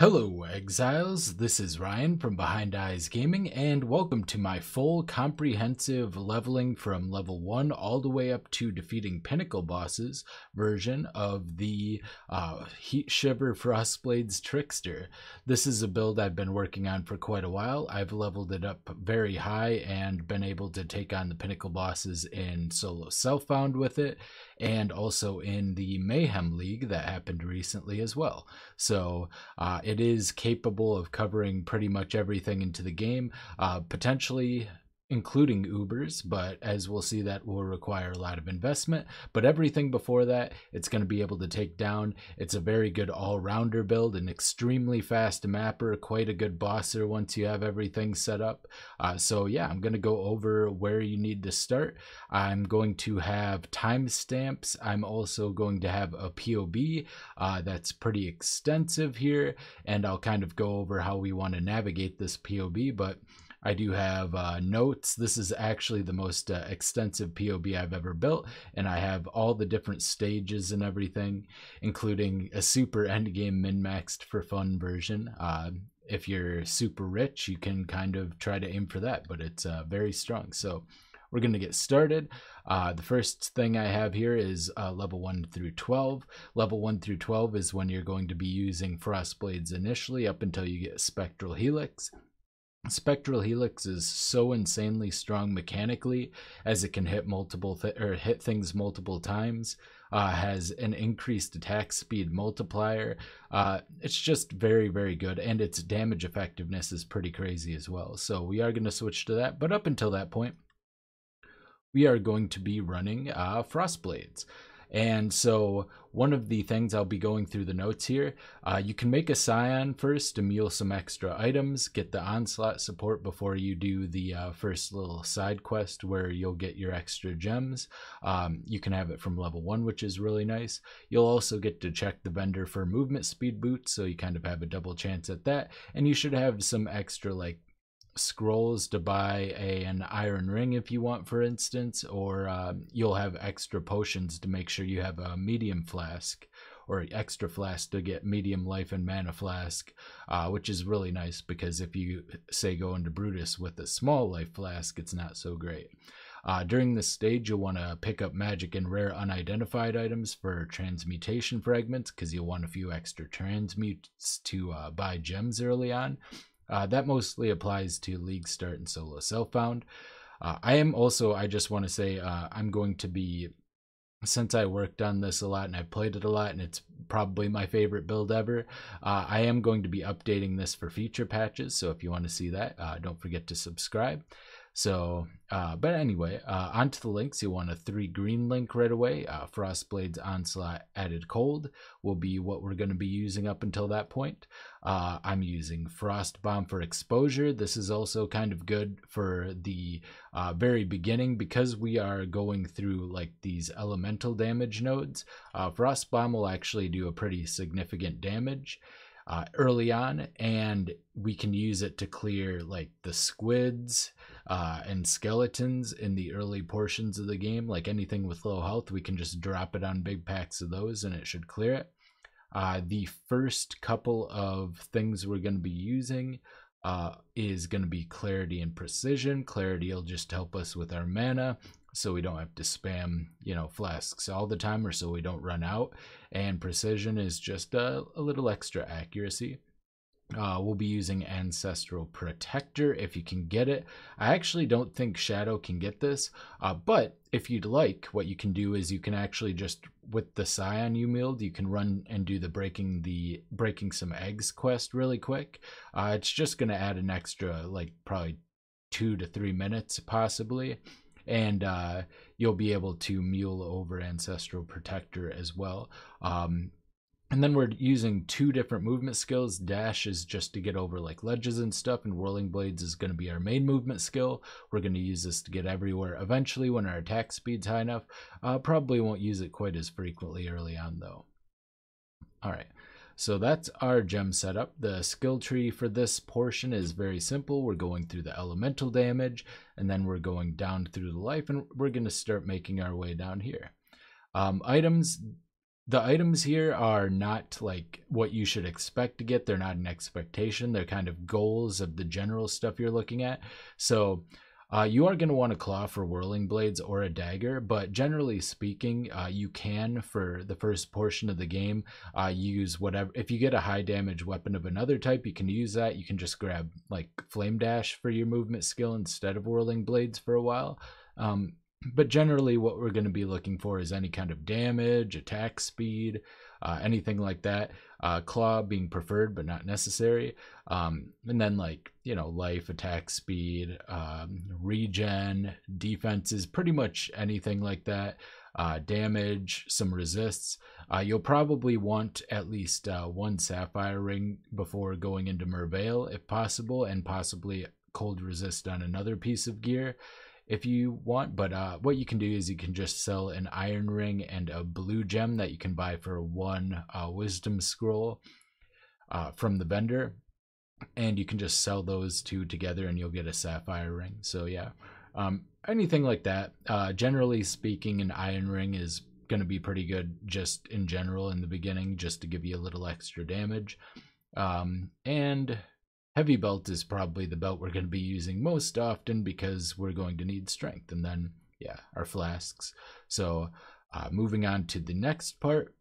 Hello, exiles. This is Ryan from Behind Eyes Gaming, and welcome to my full comprehensive leveling from level 1 all the way up to defeating pinnacle bosses version of the uh, Heatshiver Frostblades Trickster. This is a build I've been working on for quite a while. I've leveled it up very high and been able to take on the pinnacle bosses in solo self found with it, and also in the Mayhem League that happened recently as well. So uh, it is capable of covering pretty much everything into the game, uh, potentially including Ubers, but as we'll see, that will require a lot of investment. But everything before that, it's going to be able to take down. It's a very good all rounder build, an extremely fast mapper, quite a good bosser once you have everything set up. Uh, so, yeah, I'm going to go over where you need to start. I'm going to have timestamps. I'm also going to have a POB uh, that's pretty extensive here, and I'll kind of go over how we want to navigate this POB. But I do have uh, notes. This is actually the most uh, extensive POB I've ever built, and I have all the different stages and everything, including a super endgame min maxed for fun version. Uh, if you're super rich, you can kind of try to aim for that, but it's uh, very strong. So we're going to get started. Uh, the first thing I have here is uh, level 1 through 12. Level 1 through 12 is when you're going to be using Frost Blades initially up until you get Spectral Helix. Spectral Helix is so insanely strong mechanically as it can hit multiple th- or hit things multiple times. Uh, has an increased attack speed multiplier. Uh, it's just very very good, and its damage effectiveness is pretty crazy as well. So we are going to switch to that, but up until that point, we are going to be running uh, Frost Blades. And so, one of the things I'll be going through the notes here, uh, you can make a Scion first to mule some extra items, get the onslaught support before you do the uh, first little side quest where you'll get your extra gems. Um, you can have it from level one, which is really nice. You'll also get to check the vendor for movement speed boots, so you kind of have a double chance at that. And you should have some extra like scrolls to buy a, an iron ring if you want, for instance, or um, you'll have extra potions to make sure you have a medium flask or extra flask to get medium life and mana flask, uh, which is really nice because if you say go into Brutus with a small life flask, it's not so great. Uh, during this stage, you'll want to pick up magic and rare unidentified items for transmutation fragments because you'll want a few extra transmutes to uh, buy gems early on. Uh, that mostly applies to League Start and Solo Self-Found. Uh, I am also, I just want to say, uh, I'm going to be, since I worked on this a lot and I've played it a lot and it's probably my favorite build ever, uh, I am going to be updating this for feature patches. So if you want to see that, uh, don't forget to subscribe. So, uh, but anyway, uh, onto the links. You want a three green link right away. Uh, Frostblades Onslaught Added Cold will be what we're going to be using up until that point. Uh, I'm using Frost Bomb for exposure. This is also kind of good for the uh, very beginning because we are going through like these elemental damage nodes. Uh, Frost Bomb will actually do a pretty significant damage uh, early on, and we can use it to clear like the squids uh, and skeletons in the early portions of the game. Like anything with low health, we can just drop it on big packs of those, and it should clear it. Uh, the first couple of things we're going to be using uh, is going to be clarity and precision. Clarity will just help us with our mana so we don't have to spam, you know, flasks all the time or so we don't run out. And precision is just a, a little extra accuracy. Uh, we'll be using Ancestral Protector if you can get it. I actually don't think Shadow can get this, uh, but if you'd like, what you can do is you can actually just with the Scion you milled, you can run and do the breaking the breaking some eggs quest really quick. Uh, it's just gonna add an extra like probably two to three minutes possibly and uh, you'll be able to mule over Ancestral Protector as well. Um, and then we're using two different movement skills. Dash is just to get over like ledges and stuff, and Whirling Blades is going to be our main movement skill. We're going to use this to get everywhere eventually when our attack speed's high enough. Uh, probably won't use it quite as frequently early on though. All right. So that's our gem setup. The skill tree for this portion is very simple. We're going through the elemental damage, and then we're going down through the life, and we're going to start making our way down here. Um, items, the items here are not like what you should expect to get. They're not an expectation. They're kind of goals of the general stuff you're looking at. So uh, you are going to want a claw for whirling blades or a dagger, but generally speaking, uh, you can for the first portion of the game uh, use whatever. If you get a high damage weapon of another type, you can use that. You can just grab like flame dash for your movement skill instead of whirling blades for a while. Um, but generally, what we're going to be looking for is any kind of damage, attack speed, uh, anything like that. Uh, claw being preferred but not necessary. Um, and then like you know life, attack speed, um, regen, defenses, pretty much anything like that. Uh, damage, some resists. Uh, you'll probably want at least uh, one sapphire ring before going into Merveil, if possible, and possibly cold resist on another piece of gear if you want. But uh, what you can do is you can just sell an iron ring and a blue gem that you can buy for one uh, wisdom scroll uh, from the vendor. And you can just sell those two together and you'll get a sapphire ring. So, yeah, um, anything like that. Uh, generally speaking, an iron ring is going to be pretty good just in general in the beginning, just to give you a little extra damage. Um, and Heavy belt is probably the belt we're going to be using most often because we're going to need strength. And then, yeah, our flasks. So uh, moving on to the next part,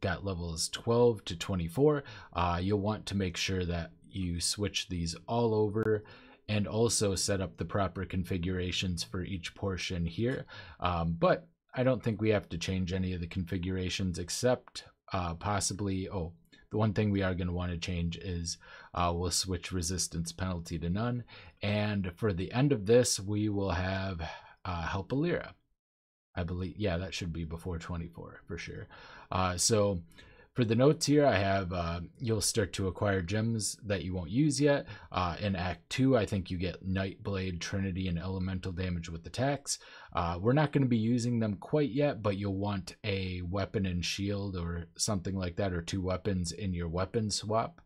got levels 12 to 24. Uh, you'll want to make sure that you switch these all over and also set up the proper configurations for each portion here. Um, but I don't think we have to change any of the configurations except uh, possibly, oh, the one thing we are going to want to change is uh, we'll switch resistance penalty to none. And for the end of this, we will have uh, Help Alira. I believe, yeah, that should be before 24 for sure. Uh, so for the notes here, I have uh, you'll start to acquire gems that you won't use yet. Uh, in Act 2, I think you get Nightblade, Trinity, and Elemental damage with attacks. Uh, we're not going to be using them quite yet, but you'll want a weapon and shield or something like that, or two weapons in your weapon swap.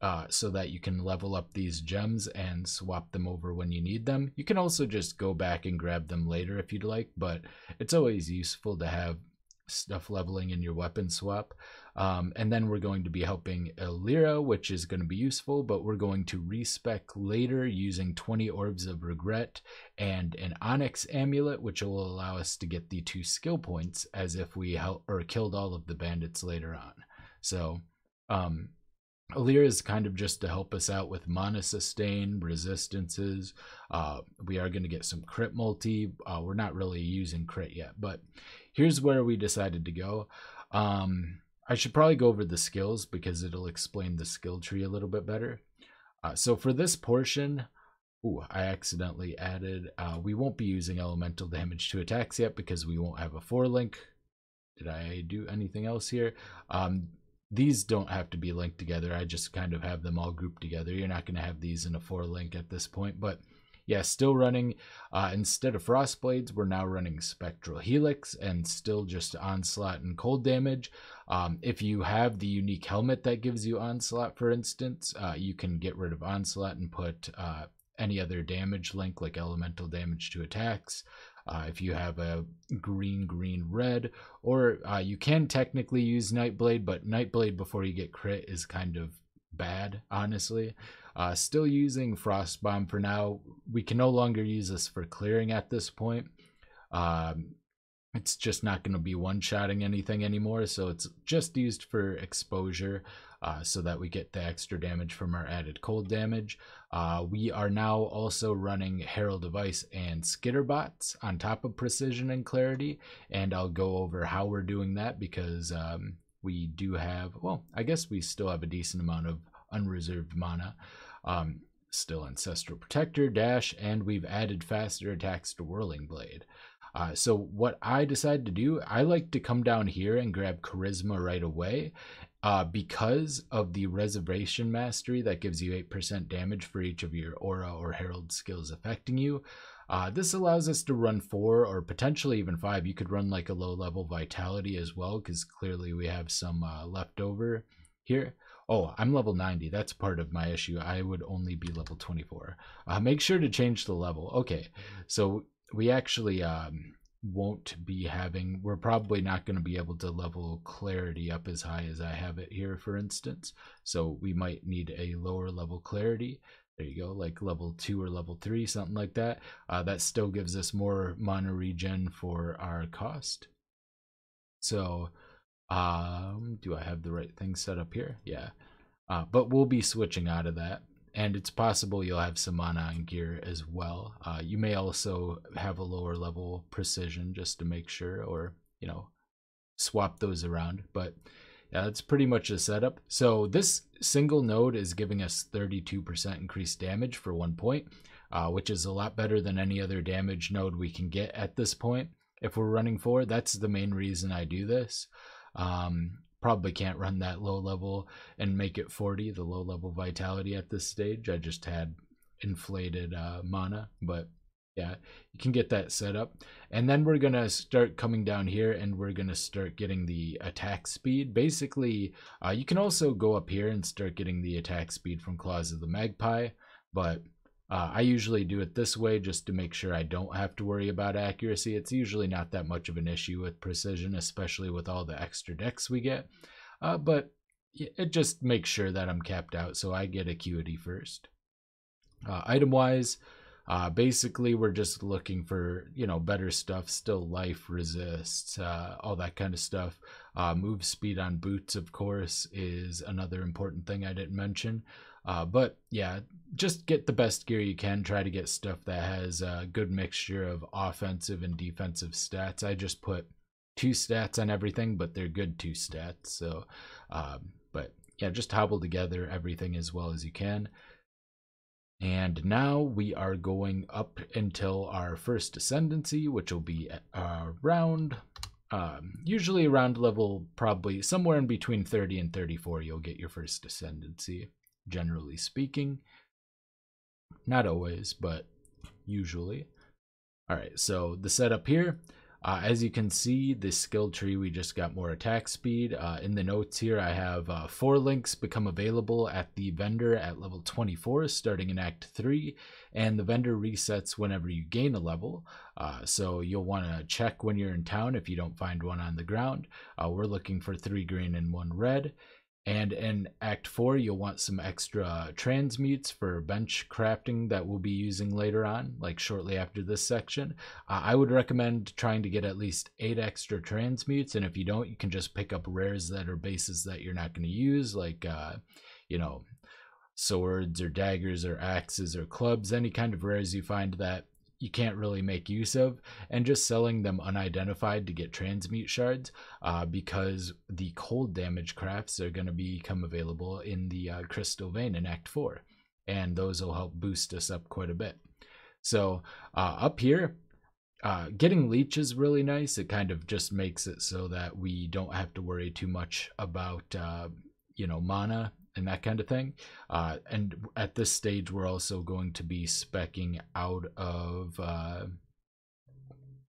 Uh, so that you can level up these gems and swap them over when you need them. You can also just go back and grab them later if you'd like, but it's always useful to have stuff leveling in your weapon swap. Um, and then we're going to be helping Alira, which is going to be useful, but we're going to respec later using 20 Orbs of Regret and an Onyx Amulet, which will allow us to get the two skill points as if we help or killed all of the bandits later on. So, um, is kind of just to help us out with mana sustain, resistances. Uh, we are going to get some crit multi. Uh, we're not really using crit yet, but here's where we decided to go. Um, I should probably go over the skills because it'll explain the skill tree a little bit better. Uh, so for this portion, ooh, I accidentally added, uh, we won't be using elemental damage to attacks yet because we won't have a four link. Did I do anything else here? Um, these don't have to be linked together. I just kind of have them all grouped together. You're not going to have these in a four link at this point, but yeah, still running, uh, instead of Frost Blades, we're now running Spectral Helix and still just Onslaught and Cold damage. Um, if you have the unique helmet that gives you Onslaught, for instance, uh, you can get rid of Onslaught and put uh, any other damage link like elemental damage to attacks. Uh, if you have a green, green, red, or uh, you can technically use Nightblade, but Nightblade before you get crit is kind of bad, honestly. Uh, still using Frost Bomb for now. We can no longer use this for clearing at this point. Um, it's just not going to be one-shotting anything anymore, so it's just used for exposure uh, so that we get the extra damage from our added cold damage. Uh, we are now also running Herald of Ice and Skitterbots on top of Precision and Clarity, and I'll go over how we're doing that because um, we do have, well, I guess we still have a decent amount of unreserved mana. Um, still Ancestral Protector, Dash, and we've added faster attacks to Whirling Blade. Uh, so what I decided to do, I like to come down here and grab Charisma right away uh, because of the Reservation Mastery that gives you 8% damage for each of your Aura or Herald skills affecting you. Uh, this allows us to run four or potentially even five. You could run like a low level Vitality as well because clearly we have some uh, left over here. Oh, I'm level 90. That's part of my issue. I would only be level 24. Uh, make sure to change the level. Okay, so we actually um, won't be having, we're probably not going to be able to level clarity up as high as I have it here, for instance. So we might need a lower level clarity. There you go, like level two or level three, something like that. Uh, that still gives us more mana regen for our cost. So, um, do I have the right thing set up here? Yeah. Uh, but we'll be switching out of that and it's possible you'll have some mana on gear as well. Uh, you may also have a lower level precision just to make sure, or you know, swap those around. But yeah, that's pretty much the setup. So this single node is giving us 32% increased damage for one point, uh, which is a lot better than any other damage node we can get at this point. If we're running four, that's the main reason I do this. Um, probably can't run that low level and make it 40 the low level vitality at this stage. I just had inflated uh, mana but yeah you can get that set up. And then we're gonna start coming down here and we're gonna start getting the attack speed. Basically uh, you can also go up here and start getting the attack speed from claws of the magpie but uh, I usually do it this way just to make sure I don't have to worry about accuracy. It's usually not that much of an issue with precision, especially with all the extra dex we get. Uh, but it just makes sure that I'm capped out, so I get acuity first. Uh, item wise, uh, basically we're just looking for you know better stuff. Still life resist, uh, all that kind of stuff. Uh, move speed on boots, of course, is another important thing I didn't mention. Uh, but yeah, just get the best gear you can. Try to get stuff that has a good mixture of offensive and defensive stats. I just put two stats on everything, but they're good two stats. So, um, but yeah, just hobble together everything as well as you can. And now we are going up until our first ascendancy, which will be around, um, usually around level probably somewhere in between 30 and 34, you'll get your first ascendancy generally speaking. Not always, but usually. All right, so the setup here, uh, as you can see, the skill tree, we just got more attack speed. Uh, in the notes here, I have uh, four links become available at the vendor at level 24, starting in Act 3, and the vendor resets whenever you gain a level. Uh, so you'll want to check when you're in town if you don't find one on the ground. Uh, we're looking for three green and one red. And in Act 4, you'll want some extra transmutes for bench crafting that we'll be using later on, like shortly after this section. Uh, I would recommend trying to get at least 8 extra transmutes, and if you don't, you can just pick up rares that are bases that you're not going to use, like, uh, you know, swords or daggers or axes or clubs, any kind of rares you find that you can't really make use of, and just selling them unidentified to get transmute shards uh, because the cold damage crafts are going to become available in the uh, Crystal Vein in Act 4, and those will help boost us up quite a bit. So uh, up here, uh, getting leech is really nice. It kind of just makes it so that we don't have to worry too much about, uh, you know, mana and that kind of thing. Uh, and at this stage, we're also going to be specking out of. Uh,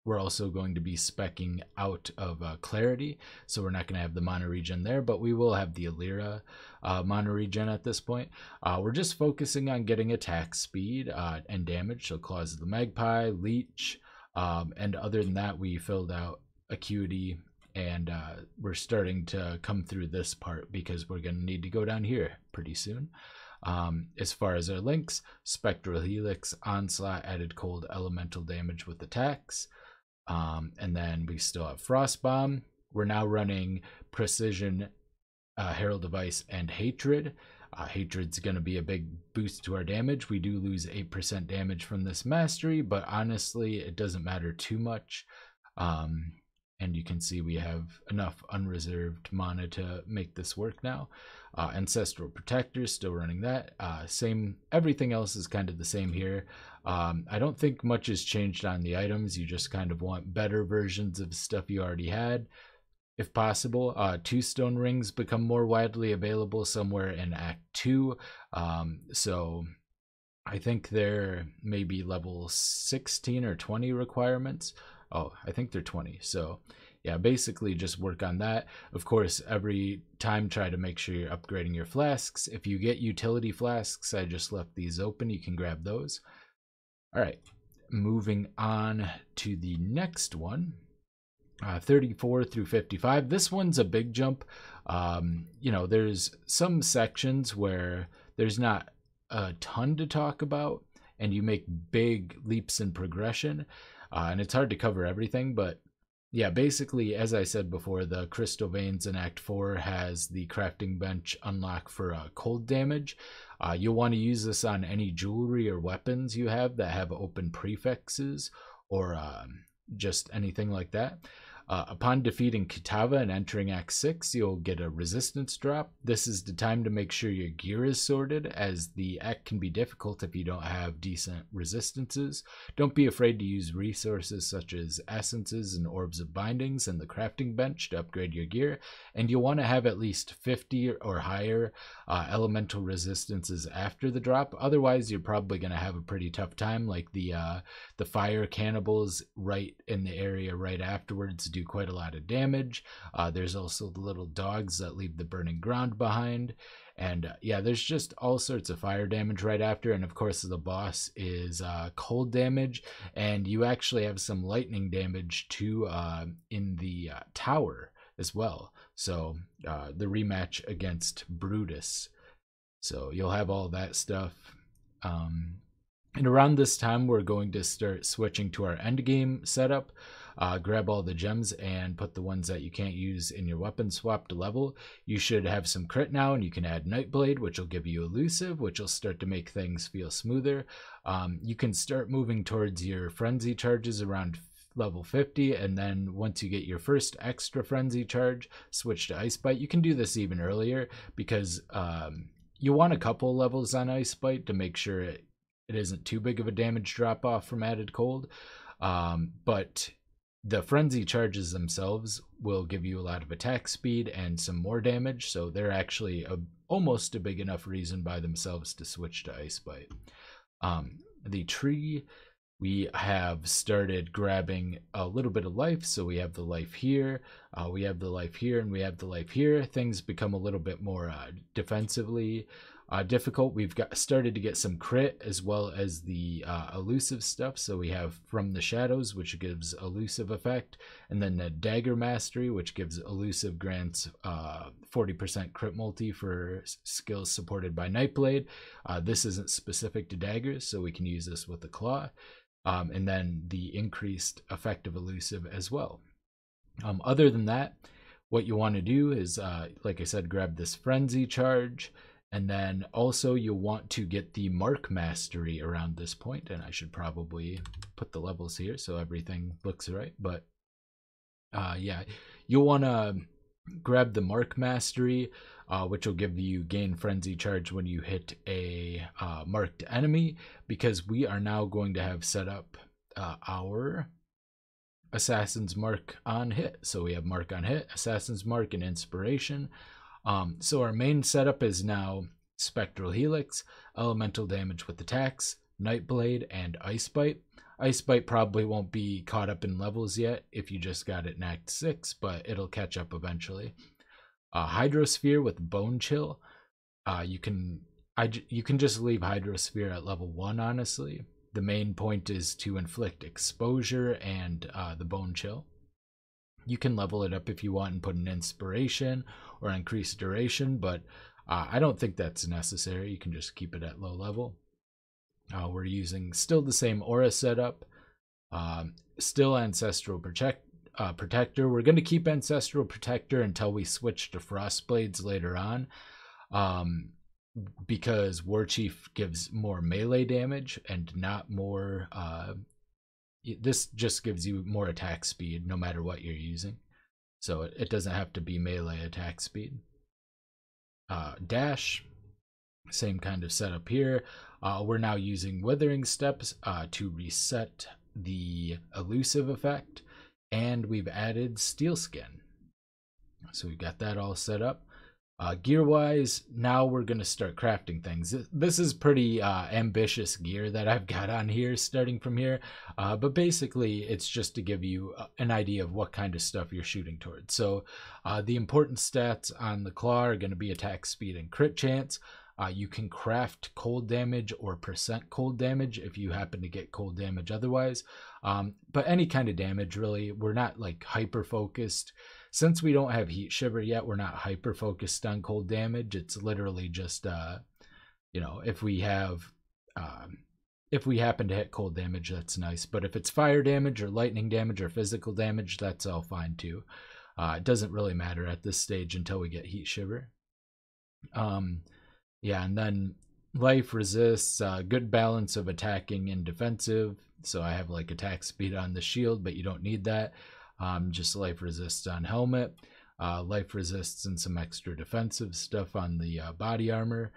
we're also going to be specking out of uh, clarity, so we're not going to have the mana regen there, but we will have the Alira uh, mana regen at this point. Uh, we're just focusing on getting attack speed uh, and damage, so Claws of the Magpie, Leech, um, and other than that, we filled out Acuity and uh, we're starting to come through this part because we're going to need to go down here pretty soon. Um, as far as our links, Spectral Helix, Onslaught added cold elemental damage with attacks. Um, and then we still have Frost Bomb. We're now running Precision, uh, Herald of Ice, and Hatred. Uh, Hatred's going to be a big boost to our damage. We do lose 8% damage from this mastery, but honestly, it doesn't matter too much. Um, and you can see we have enough unreserved mana to make this work now. Uh, Ancestral Protector, still running that. Uh, same, everything else is kind of the same here. Um, I don't think much has changed on the items. You just kind of want better versions of stuff you already had, if possible. Uh, two stone rings become more widely available somewhere in Act 2. Um, so I think there may be level 16 or 20 requirements. Oh, I think they're 20. So yeah, basically just work on that. Of course, every time try to make sure you're upgrading your flasks. If you get utility flasks, I just left these open. You can grab those. All right. moving on to the next one. Uh, 34 through 55. This one's a big jump. Um, you know, there's some sections where there's not a ton to talk about, and you make big leaps in progression. Uh, and it's hard to cover everything, but yeah, basically, as I said before, the Crystal Veins in Act 4 has the crafting bench unlock for uh, cold damage. Uh, you'll want to use this on any jewelry or weapons you have that have open prefixes or um, just anything like that. Uh, upon defeating Kitava and entering Act 6, you'll get a resistance drop. This is the time to make sure your gear is sorted, as the act can be difficult if you don't have decent resistances. Don't be afraid to use resources such as essences and orbs of bindings and the crafting bench to upgrade your gear, and you'll want to have at least 50 or higher uh, elemental resistances after the drop. Otherwise, you're probably going to have a pretty tough time, like the, uh, the fire cannibals right in the area right afterwards do quite a lot of damage. Uh, there's also the little dogs that leave the burning ground behind. And uh, yeah, there's just all sorts of fire damage right after. And of course, the boss is uh, cold damage. And you actually have some lightning damage too uh, in the uh, tower as well. So uh, the rematch against Brutus. So you'll have all that stuff. Um, and around this time, we're going to start switching to our end game setup uh, grab all the gems and put the ones that you can't use in your weapon swap to level. You should have some crit now, and you can add Nightblade, which will give you elusive, which will start to make things feel smoother. Um, you can start moving towards your frenzy charges around level 50 and then once you get your first extra frenzy charge switch to ice bite you can do this even earlier because um, you want a couple levels on ice bite to make sure it, it isn't too big of a damage drop off from added cold um, but the frenzy charges themselves will give you a lot of attack speed and some more damage, so they're actually a, almost a big enough reason by themselves to switch to Ice Bite. Um, the tree, we have started grabbing a little bit of life, so we have the life here, uh, we have the life here, and we have the life here. Things become a little bit more uh, defensively uh, difficult. We've got started to get some crit as well as the uh, elusive stuff. So we have from the shadows, which gives elusive effect, and then the dagger mastery, which gives elusive grants uh, 40% crit multi for skills supported by Nightblade. Uh, this isn't specific to daggers, so we can use this with the claw. Um, and then the increased effective elusive as well. Um, other than that, what you want to do is, uh, like I said, grab this frenzy charge. And then also you'll want to get the mark mastery around this point, and I should probably put the levels here so everything looks right. But uh, yeah, you'll want to grab the mark mastery, uh, which will give you gain frenzy charge when you hit a uh, marked enemy, because we are now going to have set up uh, our assassin's mark on hit. So we have mark on hit, assassin's mark, and inspiration. Um, so our main setup is now Spectral Helix, Elemental Damage with attacks, Nightblade, and Ice Bite. Ice Bite probably won't be caught up in levels yet if you just got it in Act 6, but it'll catch up eventually. Uh, Hydrosphere with Bone Chill. Uh, you can I, you can just leave Hydrosphere at level 1, honestly. The main point is to inflict exposure and uh, the Bone Chill. You can level it up if you want and put an inspiration or increase duration, but uh, I don't think that's necessary. You can just keep it at low level. Uh, we're using still the same aura setup, um, still Ancestral Protect, uh, Protector. We're going to keep Ancestral Protector until we switch to Frostblades later on. Um, because War Chief gives more melee damage and not more uh, this just gives you more attack speed no matter what you're using. So it, it doesn't have to be melee attack speed. Uh, dash, same kind of setup here. Uh, we're now using Withering Steps uh, to reset the elusive effect, and we've added Steel Skin. So we've got that all set up. Uh, gear wise, now we're going to start crafting things. This is pretty uh, ambitious gear that I've got on here starting from here. Uh, but basically, it's just to give you uh, an idea of what kind of stuff you're shooting towards. So uh, the important stats on the claw are going to be attack speed and crit chance. Uh, you can craft cold damage or percent cold damage if you happen to get cold damage otherwise. Um, but any kind of damage, really. We're not like hyper focused. Since we don't have heatshiver yet, we're not hyper focused on cold damage. It's literally just, uh, you know, if we have. Um, if we happen to hit cold damage, that's nice. But if it's fire damage or lightning damage or physical damage, that's all fine too. Uh, it doesn't really matter at this stage until we get heatshiver. Um, yeah, and then life resists, uh, good balance of attacking and defensive. So I have like attack speed on the shield, but you don't need that. Um, just life resist on helmet. Uh, life resists and some extra defensive stuff on the uh, body armor.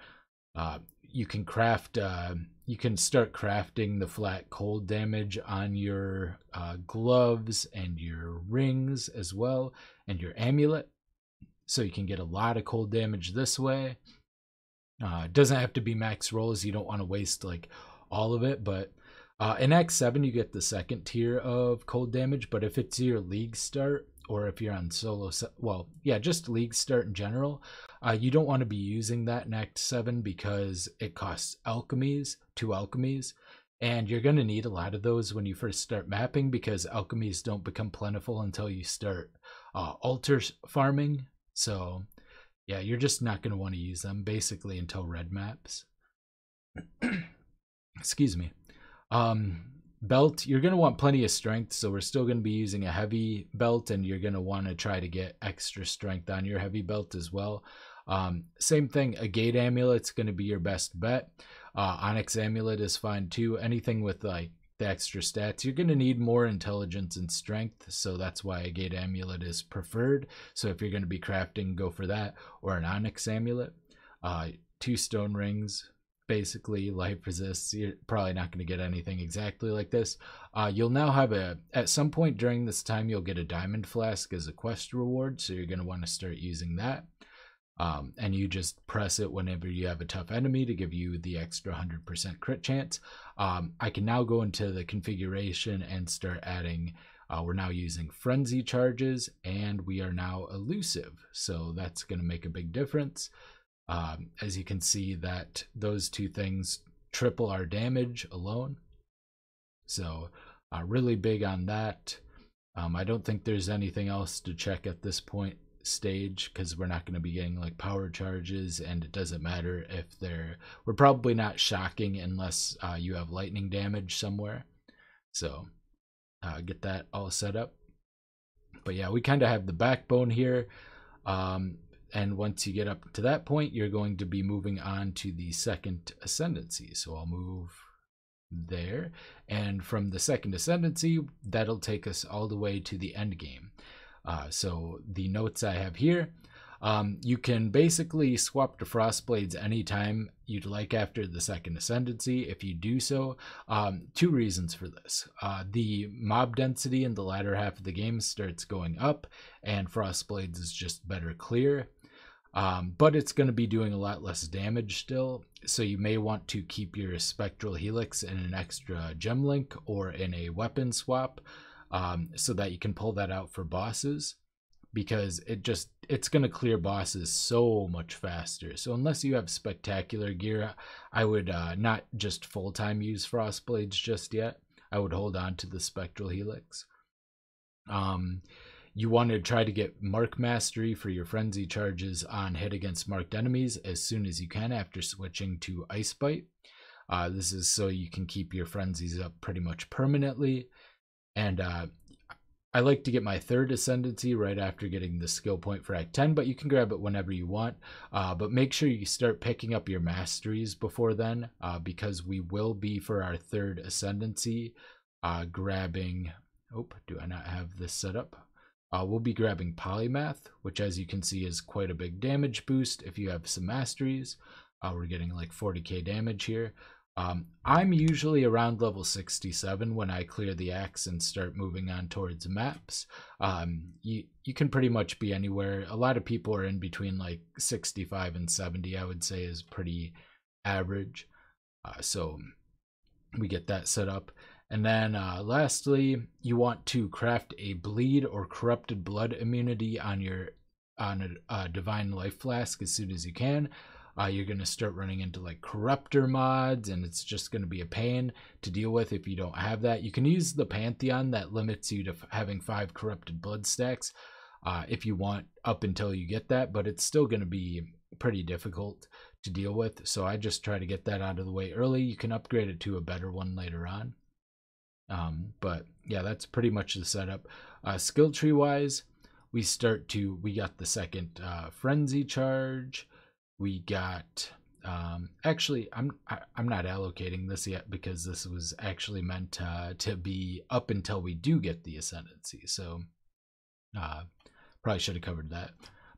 Uh, you can craft uh, you can start crafting the flat cold damage on your uh, gloves and your rings as well and your amulet so you can get a lot of cold damage this way uh, it doesn't have to be max rolls you don't want to waste like all of it but uh, in x7 you get the second tier of cold damage but if it's your league start or if you're on solo well yeah just league start in general uh, you don't want to be using that in act 7 because it costs alchemies two alchemies and you're going to need a lot of those when you first start mapping because alchemies don't become plentiful until you start uh, altar farming. So yeah you're just not going to want to use them basically until red maps. Excuse me um belt you're going to want plenty of strength so we're still going to be using a heavy belt and you're going to want to try to get extra strength on your heavy belt as well. Um, same thing agate amulet's going to be your best bet. Uh, onyx amulet is fine too anything with like the extra stats you're going to need more intelligence and strength so that's why agate amulet is preferred. So if you're going to be crafting go for that or an onyx amulet. Uh, two stone rings basically life resists you're probably not going to get anything exactly like this. Uh, you'll now have a at some point during this time you'll get a diamond flask as a quest reward so you're going to want to start using that. Um, and you just press it whenever you have a tough enemy to give you the extra 100% crit chance. Um, i can now go into the configuration and start adding uh, we're now using frenzy charges and we are now elusive. So that's going to make a big difference um, as you can see that those two things triple our damage alone. So uh, really big on that. Um, I don't think there's anything else to check at this point stage because we're not going to be getting like power charges and it doesn't matter if they're we're probably not shocking unless uh, you have lightning damage somewhere so uh, get that all set up but yeah we kind of have the backbone here um, and once you get up to that point, you're going to be moving on to the second ascendancy. So I'll move there. And from the second ascendancy, that'll take us all the way to the end game. Uh, so the notes I have here, um, you can basically swap to Frostblades anytime you'd like after the second ascendancy. If you do so, um, two reasons for this. Uh, the mob density in the latter half of the game starts going up, and Frostblades is just better clear. Um, but it's going to be doing a lot less damage still. So you may want to keep your Spectral Helix in an extra gem link or in a weapon swap um, so that you can pull that out for bosses because it just it's going to clear bosses so much faster. So unless you have spectacular gear, I would uh, not just full time use Frostblades just yet. I would hold on to the Spectral Helix. Um, you want to try to get mark mastery for your frenzy charges on hit against marked enemies as soon as you can after switching to ice bite. Uh, this is so you can keep your frenzies up pretty much permanently. And uh, I like to get my third ascendancy right after getting the skill point for Act 10, but you can grab it whenever you want. Uh, but make sure you start picking up your masteries before then, uh, because we will be for our third ascendancy uh, grabbing. Oh, do I not have this set up? Uh, we'll be grabbing Polymath, which as you can see is quite a big damage boost if you have some masteries. Uh, we're getting like 40k damage here. Um, I'm usually around level 67 when I clear the axe and start moving on towards maps. Um, you, you can pretty much be anywhere. A lot of people are in between like 65 and 70, I would say is pretty average. Uh, so we get that set up. And then uh, lastly, you want to craft a bleed or corrupted blood immunity on your on a, a divine life flask as soon as you can. uh, you're going to start running into like corruptor mods and it's just going to be a pain to deal with if you don't have that. You can use the pantheon that limits you to f- having five corrupted blood stacks uh, if you want up until you get that but it's still going to be pretty difficult to deal with. So i just try to get that out of the way early. You can upgrade it to a better one later on um, but yeah that's pretty much the setup. Uh, skill tree wise we start to we got the second uh, frenzy charge. We got um, actually i'm I, am i am not allocating this yet because this was actually meant uh, to be up until we do get the ascendancy. So uh, probably should have covered that.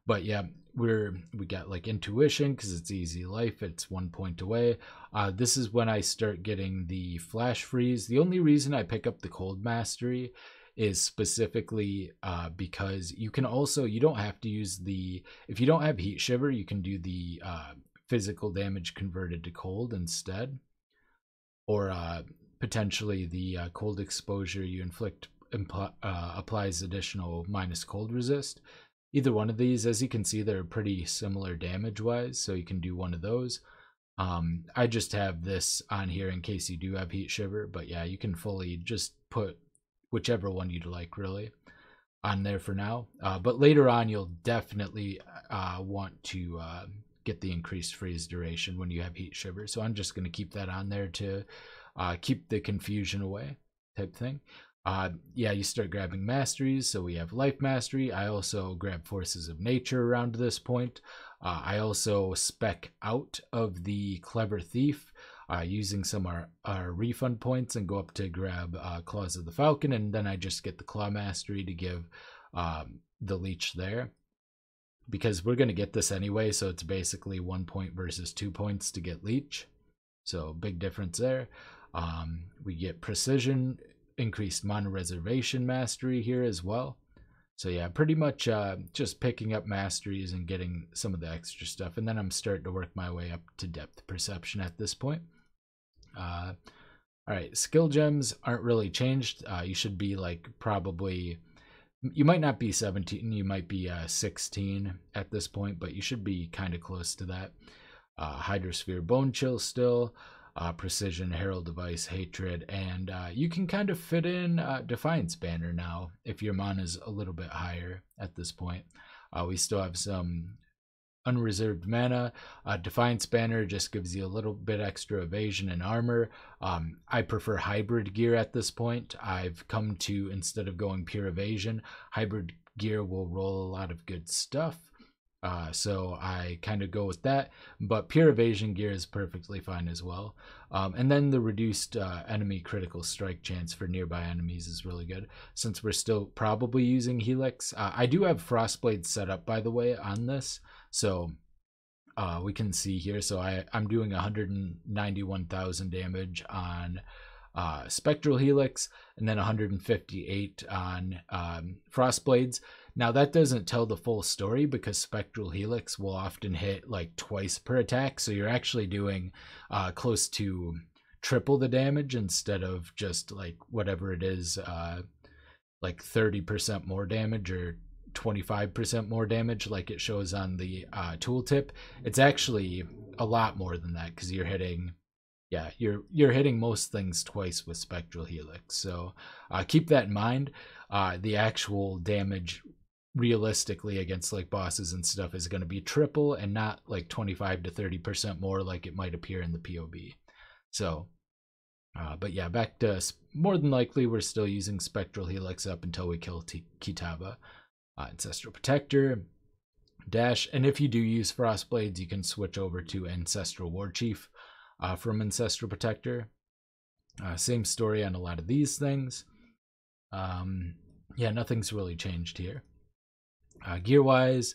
But yeah we're we got like intuition because it's easy life it's one point away. Uh, this is when i start getting the flash freeze. The only reason i pick up the cold mastery is specifically uh, because you can also you don't have to use the if you don't have heatshiver you can do the uh, physical damage converted to cold instead. Or uh, potentially the uh, cold exposure you inflict impl- uh, applies additional minus cold resist either one of these as you can see they're pretty similar damage wise so you can do one of those um, I just have this on here in case you do have heatshiver, but yeah, you can fully just put whichever one you'd like, really, on there for now. Uh, but later on, you'll definitely uh, want to uh, get the increased freeze duration when you have heatshiver. So I'm just going to keep that on there to uh, keep the confusion away, type thing. Uh, yeah, you start grabbing masteries. So we have life mastery. I also grab forces of nature around this point. Uh, I also spec out of the clever thief uh, using some our, our refund points and go up to grab uh, Claws of the Falcon, and then I just get the Claw Mastery to give um, the Leech there. Because we're going to get this anyway, so it's basically one point versus two points to get Leech. So, big difference there. Um, we get Precision, increased Mana Reservation Mastery here as well. So yeah, pretty much uh, just picking up masteries and getting some of the extra stuff, and then I'm starting to work my way up to depth perception at this point. Uh, all right, skill gems aren't really changed. Uh, you should be like probably, you might not be 17, you might be uh, 16 at this point, but you should be kind of close to that. Uh, Hydrosphere Bone Chill still, uh, Precision Herald of Ice Hatred, and uh, you can kind of fit in uh, Defiance Banner now if your mana is a little bit higher at this point. Uh, we still have some unreserved mana. Uh, Defiance Banner just gives you a little bit extra evasion and armor. Um, I prefer hybrid gear at this point. I've come to, instead of going pure evasion, hybrid gear will roll a lot of good stuff. Uh, so I kind of go with that, but pure evasion gear is perfectly fine as well. Um, and then the reduced uh, enemy critical strike chance for nearby enemies is really good. Since we're still probably using Helix, uh, I do have Frostblade set up by the way on this, so uh, we can see here. So I, I'm doing 191,000 damage on uh, Spectral Helix and then 158 on um, Frostblades. Now that doesn't tell the full story because Spectral Helix will often hit like twice per attack. So you're actually doing uh, close to triple the damage instead of just like whatever it is, uh, like 30% more damage or 25% more damage like it shows on the uh, tooltip it's actually a lot more than that because you're hitting yeah you're you're hitting most things twice with spectral helix so uh, keep that in mind uh, the actual damage realistically against like bosses and stuff is going to be triple and not like 25 to 30% more like it might appear in the POB. So, uh, but yeah, back to more than likely we're still using Spectral Helix up until we kill T- Kitava uh, Ancestral Protector, Dash, and if you do use Frostblades, you can switch over to Ancestral War Chief uh, from Ancestral Protector. Uh, same story on a lot of these things. Um, yeah, nothing's really changed here. Uh, gear wise,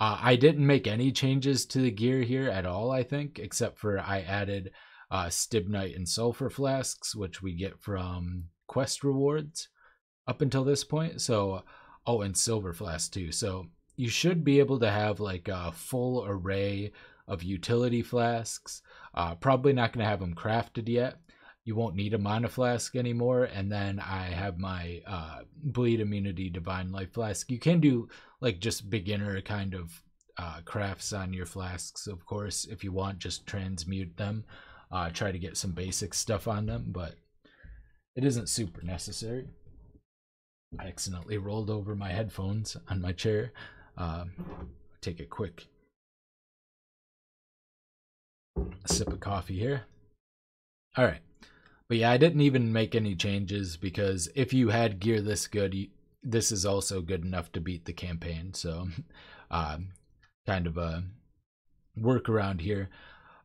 uh, I didn't make any changes to the gear here at all, I think, except for I added uh, Stibnite and Sulfur Flasks, which we get from quest rewards up until this point. So Oh, and silver flask too. So you should be able to have like a full array of utility flasks. Uh, probably not going to have them crafted yet. You won't need a mana flask anymore. And then I have my uh, bleed immunity divine life flask. You can do like just beginner kind of uh, crafts on your flasks, of course. If you want, just transmute them. Uh, try to get some basic stuff on them, but it isn't super necessary. I accidentally rolled over my headphones on my chair. Um, take a quick sip of coffee here. All right. But yeah, I didn't even make any changes because if you had gear this good, you, this is also good enough to beat the campaign. So, uh, kind of a workaround here.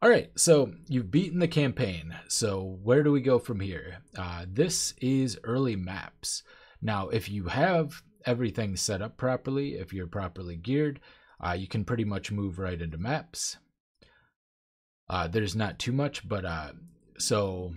All right, so you've beaten the campaign. So where do we go from here? Uh, this is early maps. Now, if you have everything set up properly, if you're properly geared, uh, you can pretty much move right into maps. Uh, there's not too much, but uh, so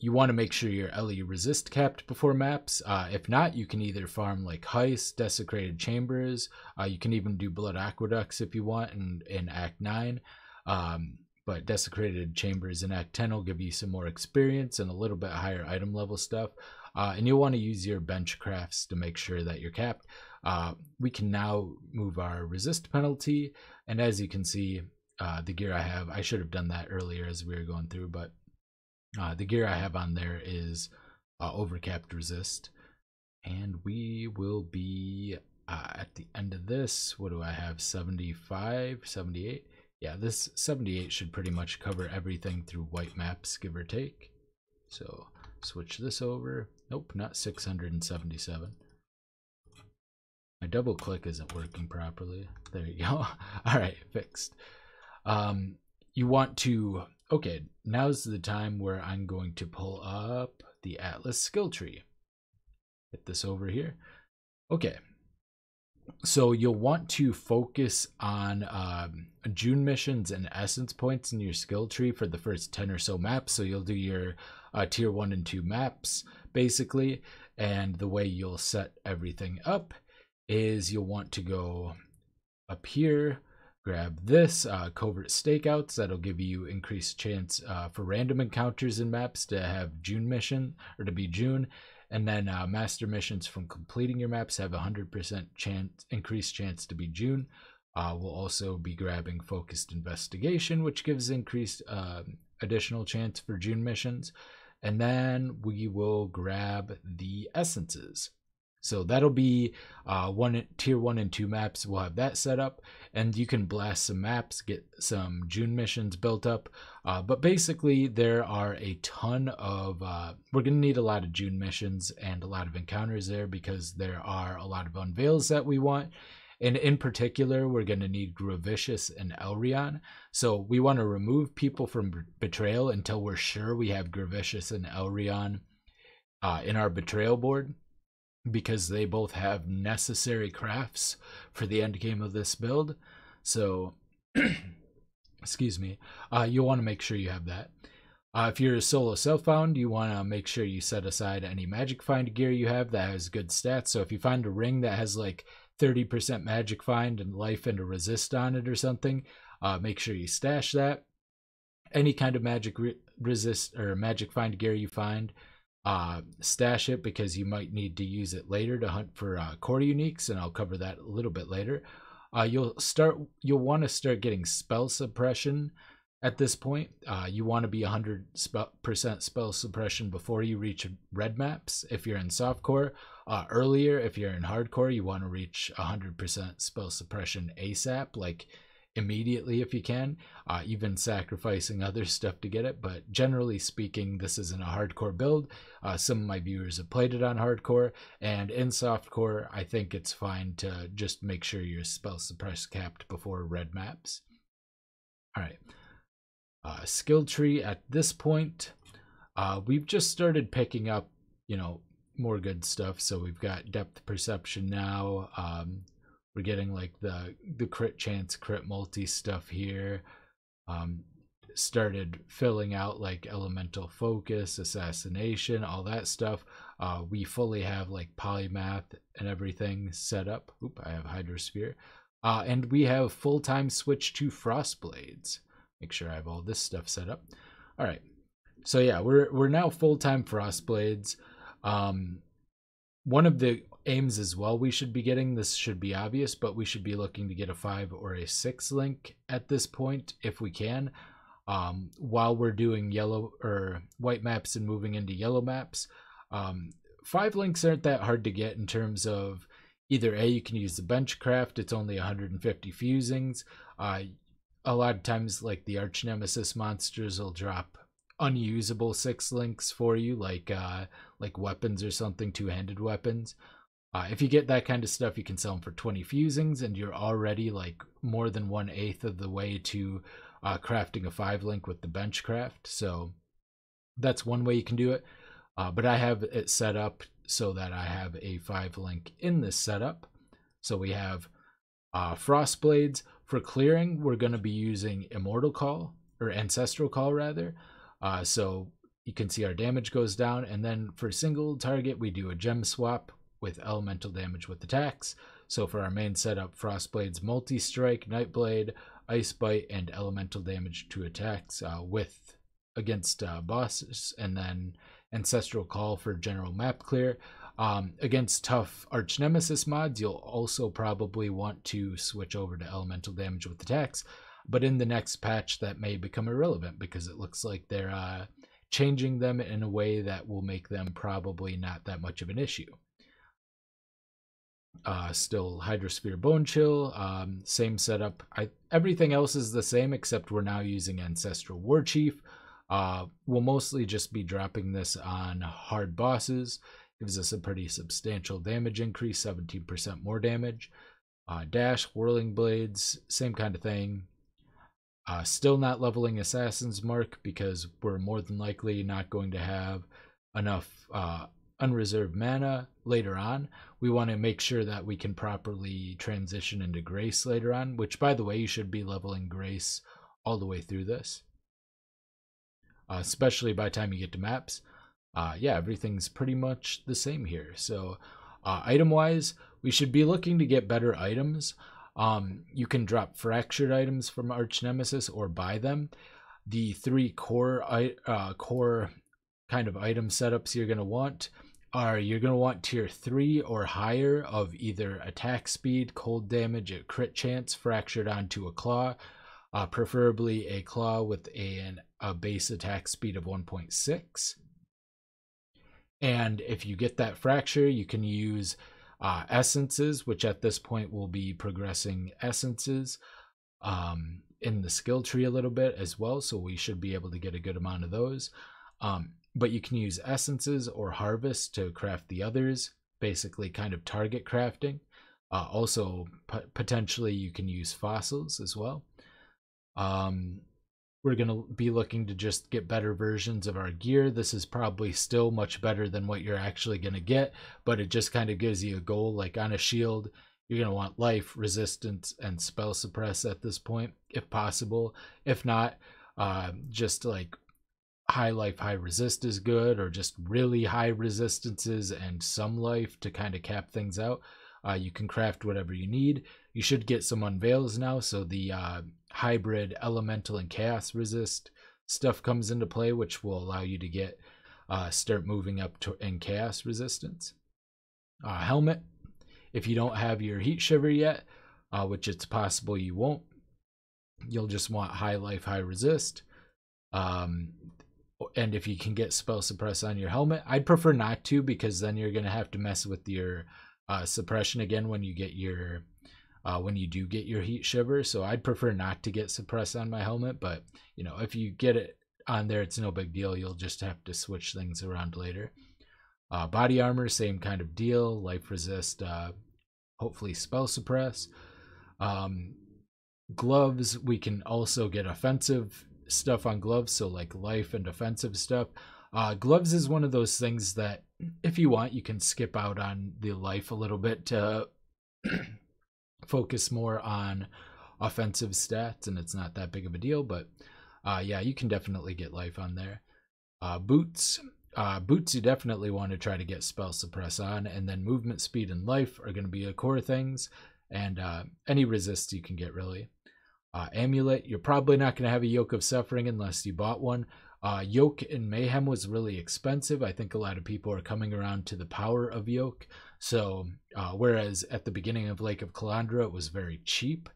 you want to make sure your LE resist capped before maps. Uh, if not, you can either farm like Heist, Desecrated Chambers. Uh, you can even do Blood Aqueducts if you want in, in Act 9. Um, but Desecrated Chambers in Act 10 will give you some more experience and a little bit higher item level stuff. Uh, and you'll want to use your bench crafts to make sure that you're capped. Uh, we can now move our resist penalty. And as you can see, uh, the gear I have, I should have done that earlier as we were going through, but uh, the gear I have on there is uh, overcapped resist. And we will be uh, at the end of this. What do I have? 75, 78? Yeah, this 78 should pretty much cover everything through white maps, give or take. So switch this over. Nope, not 677. My double click isn't working properly. There you go. All right, fixed. Um, you want to Okay, now's the time where I'm going to pull up the Atlas skill tree. Hit this over here. Okay, so you'll want to focus on um, Jun missions and essence points in your skill tree for the first 10 or so maps. So you'll do your uh, tier 1 and 2 maps, basically. And the way you'll set everything up is you'll want to go up here grab this uh, covert stakeouts that'll give you increased chance uh, for random encounters in maps to have jun mission or to be jun. And then uh, master missions from completing your maps have 100% chance increased chance to be jun. Uh, we'll also be grabbing focused investigation which gives increased um, additional chance for jun missions. And then we will grab the essences so that'll be uh, one tier one and two maps. We'll have that set up, and you can blast some maps, get some Jun missions built up. Uh, but basically, there are a ton of. Uh, we're gonna need a lot of Jun missions and a lot of encounters there because there are a lot of unveils that we want. And in particular, we're going to need Gravicius and Elreon. So we want to remove people from Betrayal until we're sure we have Gravicius and Elreon uh, in our Betrayal board because they both have necessary crafts for the end game of this build. So, excuse me, uh, you'll want to make sure you have that. Uh, if you're a solo self-found, you want to make sure you set aside any magic find gear you have that has good stats. So if you find a ring that has like 30% magic find and life and a resist on it or something, uh, make sure you stash that. Any kind of magic re- resist or magic find gear you find, uh, stash it because you might need to use it later to hunt for uh, core uniques, and I'll cover that a little bit later. Uh, you'll start. You'll want to start getting spell suppression at this point. Uh, you want to be 100% spell suppression before you reach red maps. If you're in softcore, uh, earlier if you're in hardcore, you want to reach 100% spell suppression ASAP, like immediately if you can, uh, even sacrificing other stuff to get it. But generally speaking, this isn't a hardcore build. Uh, some of my viewers have played it on hardcore, and in softcore, I think it's fine to just make sure your spell suppress capped before red maps. All right. Uh, skill tree at this point, uh, we've just started picking up, you know, more good stuff. So we've got depth perception now. Um, we're getting like the the crit chance crit multi stuff here. Um started filling out like elemental focus assassination all that stuff. Uh we fully have like polymath and everything set up. Oop i have hydrosphere uh and we have full-time switch to frost blades. make sure i have all this stuff set up. All right. So yeah we're we're now full-time frostblades um one of the aims as well we should be getting. This should be obvious, but we should be looking to get a 5 or a 6 link at this point if we can. Um, while we're doing yellow or white maps and moving into yellow maps. Um, five links aren't that hard to get in terms of either A, you can use the benchcraft, it's only 150 fusings. Uh, a lot of times, like the arch nemesis monsters will drop unusable six links for you, like uh, like weapons or something, two handed weapons. Uh, if you get that kind of stuff, you can sell them for 20 fusings, and you're already like more than one eighth of the way to uh, crafting a five link with the benchcraft. So that's one way you can do it. Uh, but I have it set up so that I have a five link in this setup. So we have uh, Frost Blades. For clearing, we're going to be using Immortal Call, or Ancestral Call rather. Uh, so you can see our damage goes down. And then for single target, we do a gem swap with elemental damage with attacks. So for our main setup, Frost Blades, Multi Strike, Nightblade, Ice Bite, and elemental damage to attacks uh, with against uh, bosses. And then Ancestral Call for general map clear. Um, against tough Arch Nemesis mods, you'll also probably want to switch over to elemental damage with attacks. But in the next patch, that may become irrelevant because it looks like they're uh, changing them in a way that will make them probably not that much of an issue. Uh, still Hydrosphere Bone Chill, um, same setup. I, everything else is the same except we're now using Ancestral War Chief, uh, we'll mostly just be dropping this on hard bosses. Gives us a pretty substantial damage increase, 17% more damage. Uh, dash, Whirling Blades, same kind of thing. Uh, still not leveling Assassin's Mark because we're more than likely not going to have enough uh, unreserved mana later on. We want to make sure that we can properly transition into Grace later on, which, by the way, you should be leveling Grace all the way through this uh, especially by the time you get to maps. Uh, yeah, everything's pretty much the same here. So, uh, item wise, we should be looking to get better items. Um, you can drop fractured items from Arch Nemesis or buy them. The three core uh, core kind of item setups you're gonna want are you're gonna want tier three or higher of either attack speed, cold damage, crit chance, fractured onto a claw, uh, preferably a claw with an, a base attack speed of 1.6. And if you get that fracture, you can use uh, essences, which at this point will be progressing essences um, in the skill tree a little bit as well. So we should be able to get a good amount of those. Um, but you can use essences or harvest to craft the others, basically kind of target crafting. Uh, also, potentially you can use fossils as well. Um, we're going to be looking to just get better versions of our gear. This is probably still much better than what you're actually going to get, but it just kind of gives you a goal. Like on a shield, you're going to want life, resistance, and spell suppress at this point, if possible. If not, uh, just like high life, high resist is good, or just really high resistances and some life to kind of cap things out. Uh, you can craft whatever you need. You should get some unveils now, so the uh, hybrid elemental and chaos resist stuff comes into play, which will allow you to get uh, start moving up to in chaos resistance. Uh, helmet, if you don't have your heatshiver yet, uh, which it's possible you won't, you'll just want high life, high resist. Um, and if you can get spell suppress on your helmet, I'd prefer not to because then you're gonna have to mess with your uh, suppression again when you get your uh, when you do get your heatshiver. So I'd prefer not to get suppress on my helmet, but you know, if you get it on there, it's no big deal. You'll just have to switch things around later. Uh, body armor, same kind of deal. Life resist, uh, hopefully spell suppress. Um, gloves, we can also get offensive stuff on gloves, so like life and offensive stuff. Uh, gloves is one of those things that, if you want, you can skip out on the life a little bit to focus more on offensive stats, and it's not that big of a deal. But uh, yeah, you can definitely get life on there. Uh, boots, uh, boots, you definitely want to try to get spell suppress on, and then movement speed and life are going to be a core things, and uh, any resist you can get really. Uh, amulet, you're probably not going to have a yoke of suffering unless you bought one. Uh, yoke in mayhem was really expensive. I think a lot of people are coming around to the power of yoke. So, uh, whereas at the beginning of Lake of Kalandra, it was very cheap.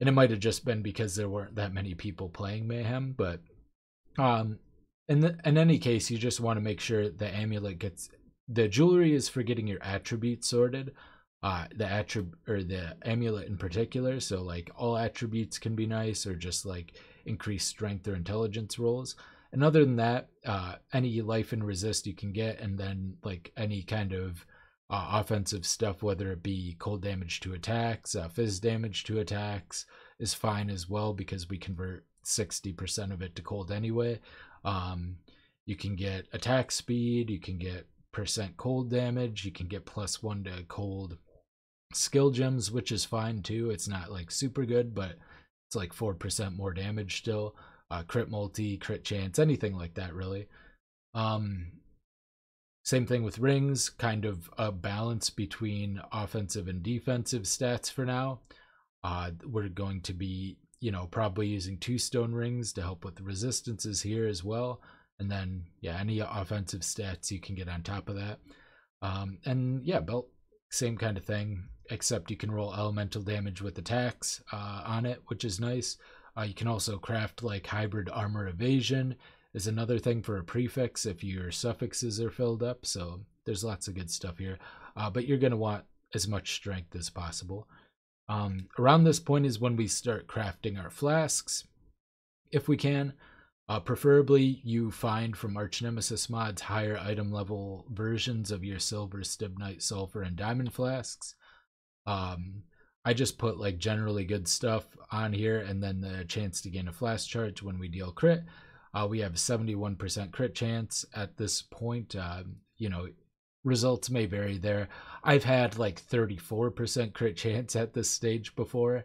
And it might have just been because there weren't that many people playing Mayhem, but um, in, the, in any case, you just want to make sure the amulet gets the jewelry is for getting your attributes sorted. Uh, the attribute or the amulet in particular. So like all attributes can be nice, or just like increased strength or intelligence rolls. And other than that, uh, any life and resist you can get, and then like any kind of uh, offensive stuff, whether it be cold damage to attacks, uh, phys damage to attacks, is fine as well because we convert 60% of it to cold anyway. Um, you can get attack speed, you can get percent cold damage, you can get plus one to cold skill gems, which is fine too. It's not like super good, but it's like 4% more damage still uh, crit multi, crit chance, anything like that, really. Um, same thing with rings, kind of a balance between offensive and defensive stats for now. Uh, we're going to be, you know, probably using two stone rings to help with the resistances here as well. And then, yeah, any offensive stats you can get on top of that. Um, and yeah, belt, same kind of thing, except you can roll elemental damage with attacks uh, on it, which is nice. Uh, you can also craft like hybrid armor evasion is another thing for a prefix if your suffixes are filled up. So there's lots of good stuff here. Uh, but you're going to want as much strength as possible. Um, around this point is when we start crafting our flasks, if we can. Uh, preferably, you find from Arch Nemesis mods higher item level versions of your silver, stibnite, sulfur, and diamond flasks. Um, I just put like generally good stuff on here and then the chance to gain a flask charge when we deal crit. Uh, we have 71% crit chance at this point. Uh, you know, results may vary there. I've had like 34% crit chance at this stage before.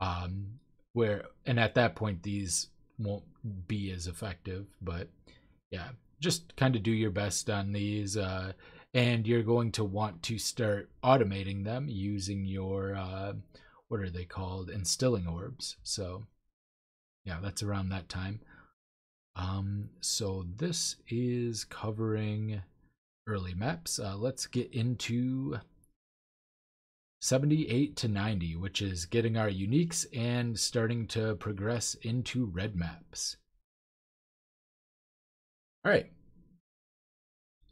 Um, where, and at that point, these won't be as effective, but yeah, just kind of do your best on these. Uh, and you're going to want to start automating them using your uh, what are they called? Instilling orbs. So yeah that's around that time. Um, so this is covering early maps. Uh, let's get into 78 to 90 which is getting our uniques and starting to progress into red maps. All right.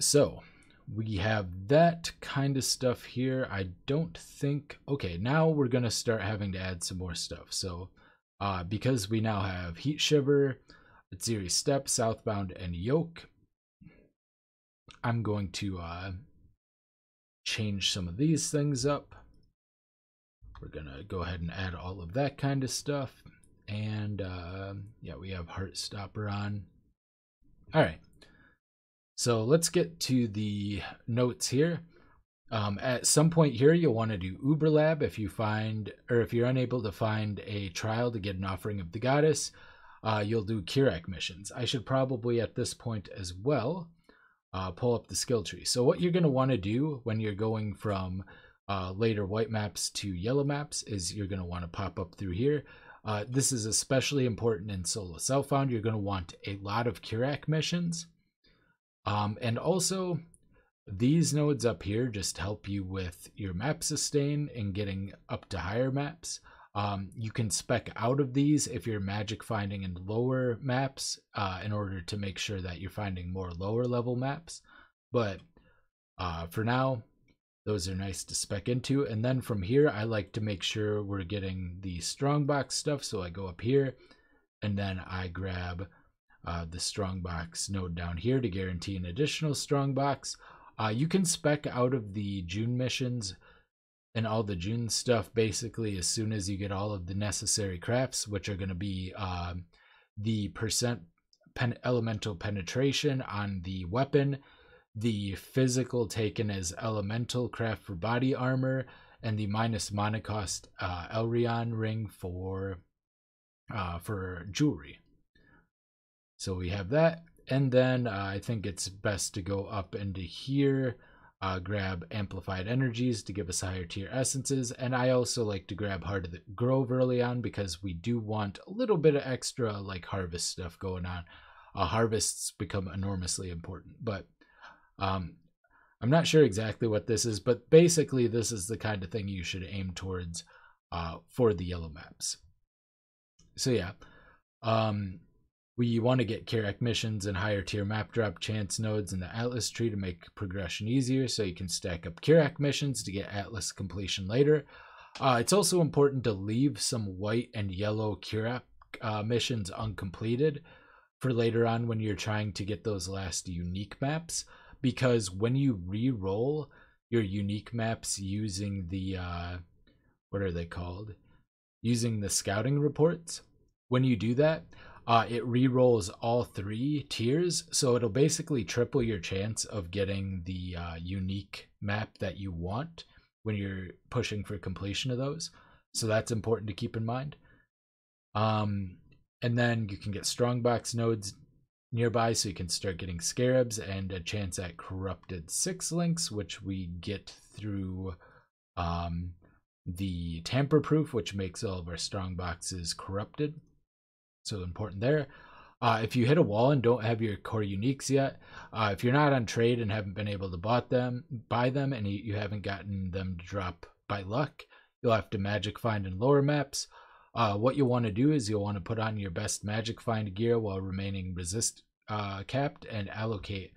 So we have that kind of stuff here. I don't think, okay, now we're going to start having to add some more stuff. So uh, because we now have Heatshiver, Atziri Step, Southbound, and Yoke, I'm going to uh, change some of these things up. We're going to go ahead and add all of that kind of stuff. And uh, yeah, we have Heartstopper on. All right. So let's get to the notes here. Um, at some point here, you'll want to do Uber Lab if you find, or if you're unable to find a trial to get an offering of the goddess, uh, you'll do Kirac missions. I should probably at this point as well uh, pull up the skill tree. So what you're going to want to do when you're going from uh, later white maps to yellow maps is you're going to want to pop up through here. Uh, this is especially important in solo self-found. You're going to want a lot of Kirac missions. Um, and also, these nodes up here just help you with your map sustain and getting up to higher maps. Um, you can spec out of these if you're magic finding in lower maps uh, in order to make sure that you're finding more lower level maps. But uh, for now, those are nice to spec into. And then from here, I like to make sure we're getting the strongbox stuff. So I go up here and then I grab uh, the strongbox node down here to guarantee an additional strongbox. Uh, you can spec out of the Jun missions and all the Jun stuff basically as soon as you get all of the necessary crafts, which are going to be uh, the percent pen- elemental penetration on the weapon, the physical taken as elemental craft for body armor, and the minus mana cost uh, Elreon ring for uh, for jewelry. So we have that. And then uh, I think it's best to go up into here, uh, grab amplified energies to give us higher tier essences. And I also like to grab Heart of the Grove early on because we do want a little bit of extra like harvest stuff going on. Uh, harvests become enormously important. But um, I'm not sure exactly what this is, but basically this is the kind of thing you should aim towards uh, for the yellow maps. So yeah, um, we want to get Kirac missions and higher tier map drop chance nodes in the Atlas tree to make progression easier so you can stack up Kirac missions to get Atlas completion later. Uh, it's also important to leave some white and yellow Kirac uh, missions uncompleted for later on when you're trying to get those last unique maps because when you re-roll your unique maps using the uh, what are they called using the scouting reports when you do that uh, it re-rolls all three tiers so it'll basically triple your chance of getting the uh, unique map that you want when you're pushing for completion of those. So that's important to keep in mind. Um, and then you can get strongbox nodes nearby so you can start getting scarabs and a chance at corrupted six links which we get through um, the tamper proof which makes all of our strongboxes corrupted so important there. Uh, if you hit a wall and don't have your core uniques yet, uh, if you're not on trade and haven't been able to bought them, buy them, and you, you haven't gotten them to drop by luck, you'll have to magic find in lower maps. Uh, what you'll want to do is you'll want to put on your best magic find gear while remaining resist uh, capped and allocate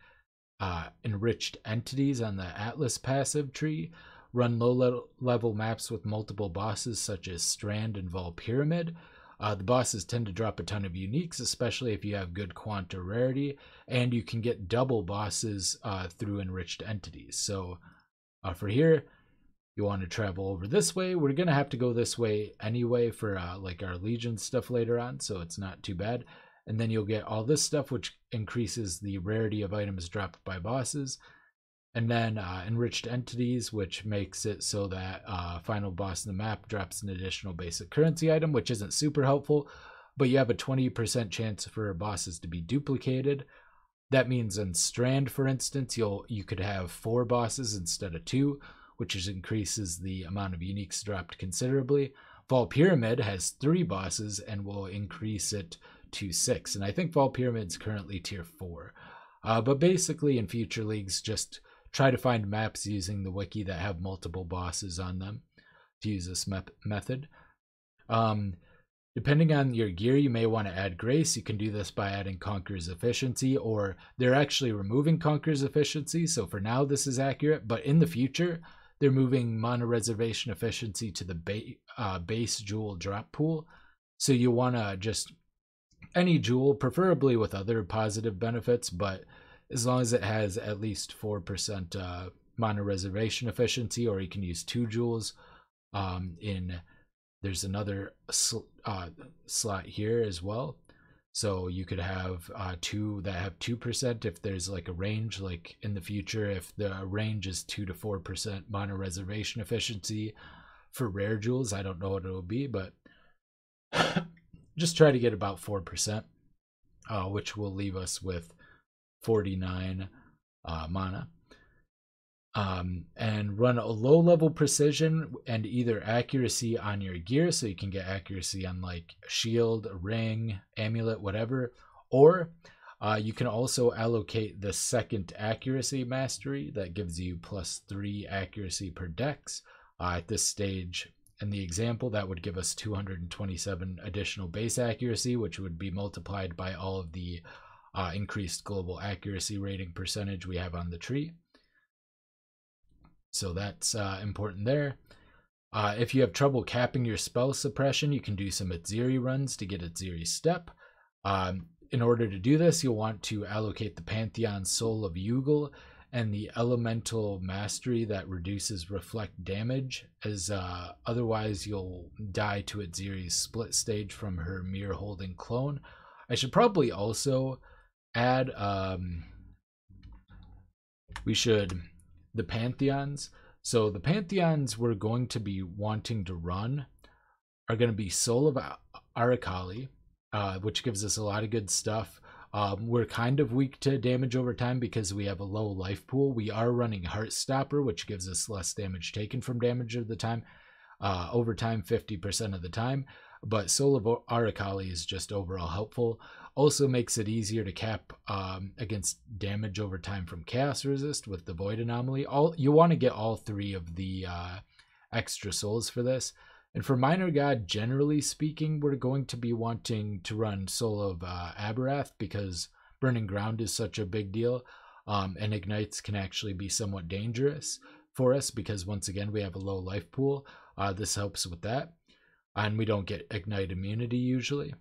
uh, enriched entities on the Atlas passive tree. Run low level maps with multiple bosses such as Strand and Vaal Pyramid uh, the bosses tend to drop a ton of uniques, especially if you have good quanta rarity, and you can get double bosses uh, through enriched entities. So uh, for here, you want to travel over this way. We're going to have to go this way anyway for uh, like our Legion stuff later on, so it's not too bad. And then you'll get all this stuff, which increases the rarity of items dropped by bosses and then uh, enriched entities, which makes it so that uh, final boss in the map drops an additional basic currency item, which isn't super helpful, but you have a 20% chance for bosses to be duplicated. That means in Strand, for instance, you'll you could have four bosses instead of two, which is, increases the amount of uniques dropped considerably. Vaal Pyramid has three bosses and will increase it to six, and I think Vaal Pyramid's currently tier four. Uh, but basically, in future leagues, just try to find maps using the wiki that have multiple bosses on them to use this method. Um, depending on your gear, you may want to add Grace. You can do this by adding Conqueror's Efficiency, or they're actually removing Conqueror's Efficiency. So for now, this is accurate, but in the future, they're moving Mana Reservation Efficiency to the ba uh, base jewel drop pool. So you want to just any jewel, preferably with other positive benefits, but as long as it has at least 4% uh, mana reservation efficiency, or you can use two jewels. Um, in there's another sl- uh, slot here as well. So you could have uh, two that have 2% if there's like a range, like in the future, if the range is 2 to 4% mana reservation efficiency for rare jewels. I don't know what it will be, but just try to get about 4%, uh, which will leave us with 49 uh, mana. Um, and run a low level precision and either accuracy on your gear, so you can get accuracy on like shield, ring, amulet, whatever, or uh, you can also allocate the second accuracy mastery that gives you plus three accuracy per dex. Uh, at this stage, in the example, that would give us 227 additional base accuracy, which would be multiplied by all of the uh, increased global accuracy rating percentage we have on the tree. So that's uh, important there. Uh, if you have trouble capping your spell suppression, you can do some Atziri runs to get Atziri step. Um, in order to do this, you'll want to allocate the Pantheon Soul of Yugul and the Elemental Mastery that reduces reflect damage, as uh, otherwise you'll die to Atziri's split stage from her mirror holding clone. I should probably also add um we should the pantheons. So the pantheons we're going to be wanting to run are going to be soul of Arakaali, uh, which gives us a lot of good stuff. Um, we're kind of weak to damage over time because we have a low life pool. We are running heartstopper which gives us less damage taken from damage of the time uh, over time 50% of the time. But Soul of Arakaali is just overall helpful. Also makes it easier to cap um, against damage over time from Chaos Resist with the Void Anomaly. All You want to get all three of the uh, extra souls for this. And for Minor God, generally speaking, we're going to be wanting to run Soul of uh, Abberath because Burning Ground is such a big deal. Um, and Ignites can actually be somewhat dangerous for us because, once again, we have a low life pool. Uh, this helps with that. And we don't get Ignite immunity usually.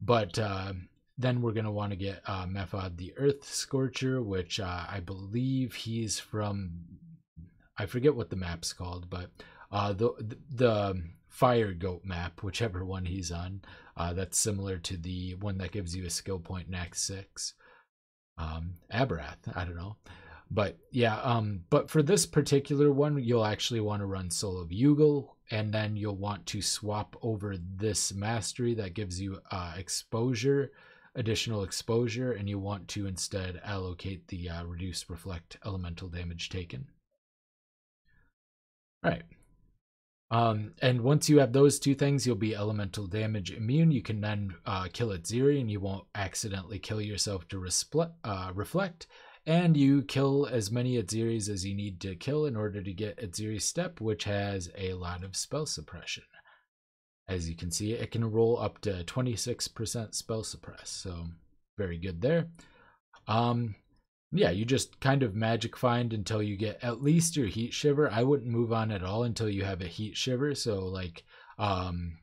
But uh, then we're going to want to get uh, Mephod the Earth Scorcher, which uh, I believe he's from. I forget what the map's called, but uh, the, the, Fire Goat map, whichever one he's on, uh, that's similar to the one that gives you a skill point in Act 6. Um, Abberath, I don't know. But yeah, um, but for this particular one, you'll actually want to run Soul of Yugul, and then you'll want to swap over this mastery that gives you uh, exposure additional exposure and you want to instead allocate the uh, reduce reflect elemental damage taken. All right. Um, and once you have those two things, you'll be elemental damage immune. You can then uh, kill Atziri and you won't accidentally kill yourself to uh, reflect. And you kill as many Atziris as you need to kill in order to get Atziri Step, which has a lot of spell suppression. As you can see, it can roll up to 26% spell suppress. So very good there. Um, yeah, you just kind of magic find until you get at least your heatshiver. I wouldn't move on at all until you have a heatshiver. So like, um,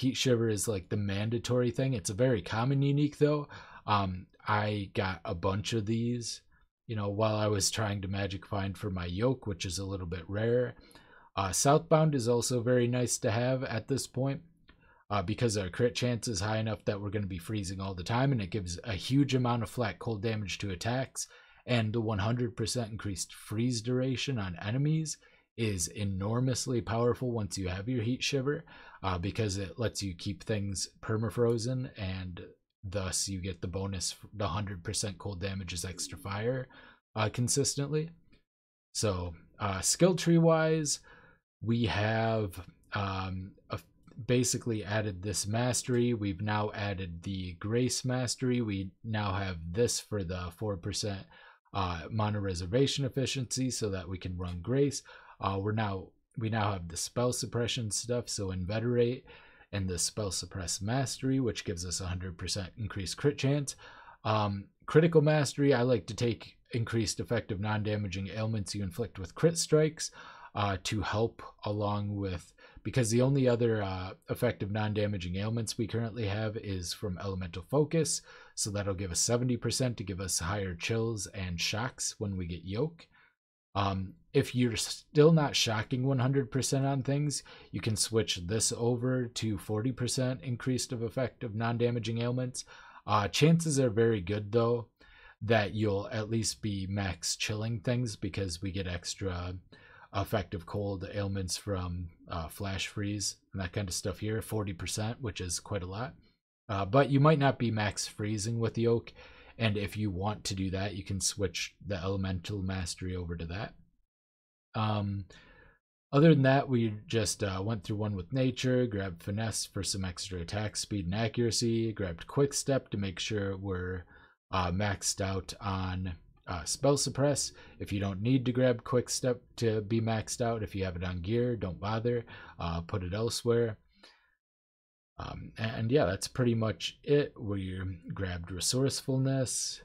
heatshiver is like the mandatory thing. It's a very common unique though. Um, I got a bunch of these, you know, while I was trying to magic find for my yoke, which is a little bit rare. Uh, Southbound is also very nice to have at this point uh, because our crit chance is high enough that we're going to be freezing all the time, and it gives a huge amount of flat cold damage to attacks. And the 100% increased freeze duration on enemies is enormously powerful once you have your heatshiver uh, because it lets you keep things permafrozen and thus you get the bonus the 100% cold damage is extra fire uh, consistently so uh, skill tree wise we have um, a, basically added this mastery. We've now added the grace mastery. We now have this for the 4% uh, mana reservation efficiency so that we can run grace. Uh, we're now we now have the spell suppression stuff, so inveterate and the spell suppress mastery, which gives us 100% increased crit chance. Um, critical mastery, I like to take increased effective non-damaging ailments you inflict with crit strikes uh, to help along with because the only other uh, effective non-damaging ailments we currently have is from elemental focus. So that'll give us 70% to give us higher chills and shocks when we get yoke um, if you're still not shocking 100% on things you can switch this over to 40% increased of effective non-damaging ailments. Uh, chances are very good though that you'll at least be max chilling things because we get extra effective cold ailments from uh, flash freeze and that kind of stuff here 40% which is quite a lot. Uh, but you might not be max freezing with the yoke and if you want to do that you can switch the elemental mastery over to that. Um, other than that we just uh, went through one with nature grabbed finesse for some extra attack speed and accuracy grabbed quick step to make sure we're uh, maxed out on uh, spell suppress. If you don't need to grab quick step to be maxed out, if you have it on gear, don't bother. Uh, put it elsewhere. Um, and yeah, that's pretty much it. We grabbed resourcefulness,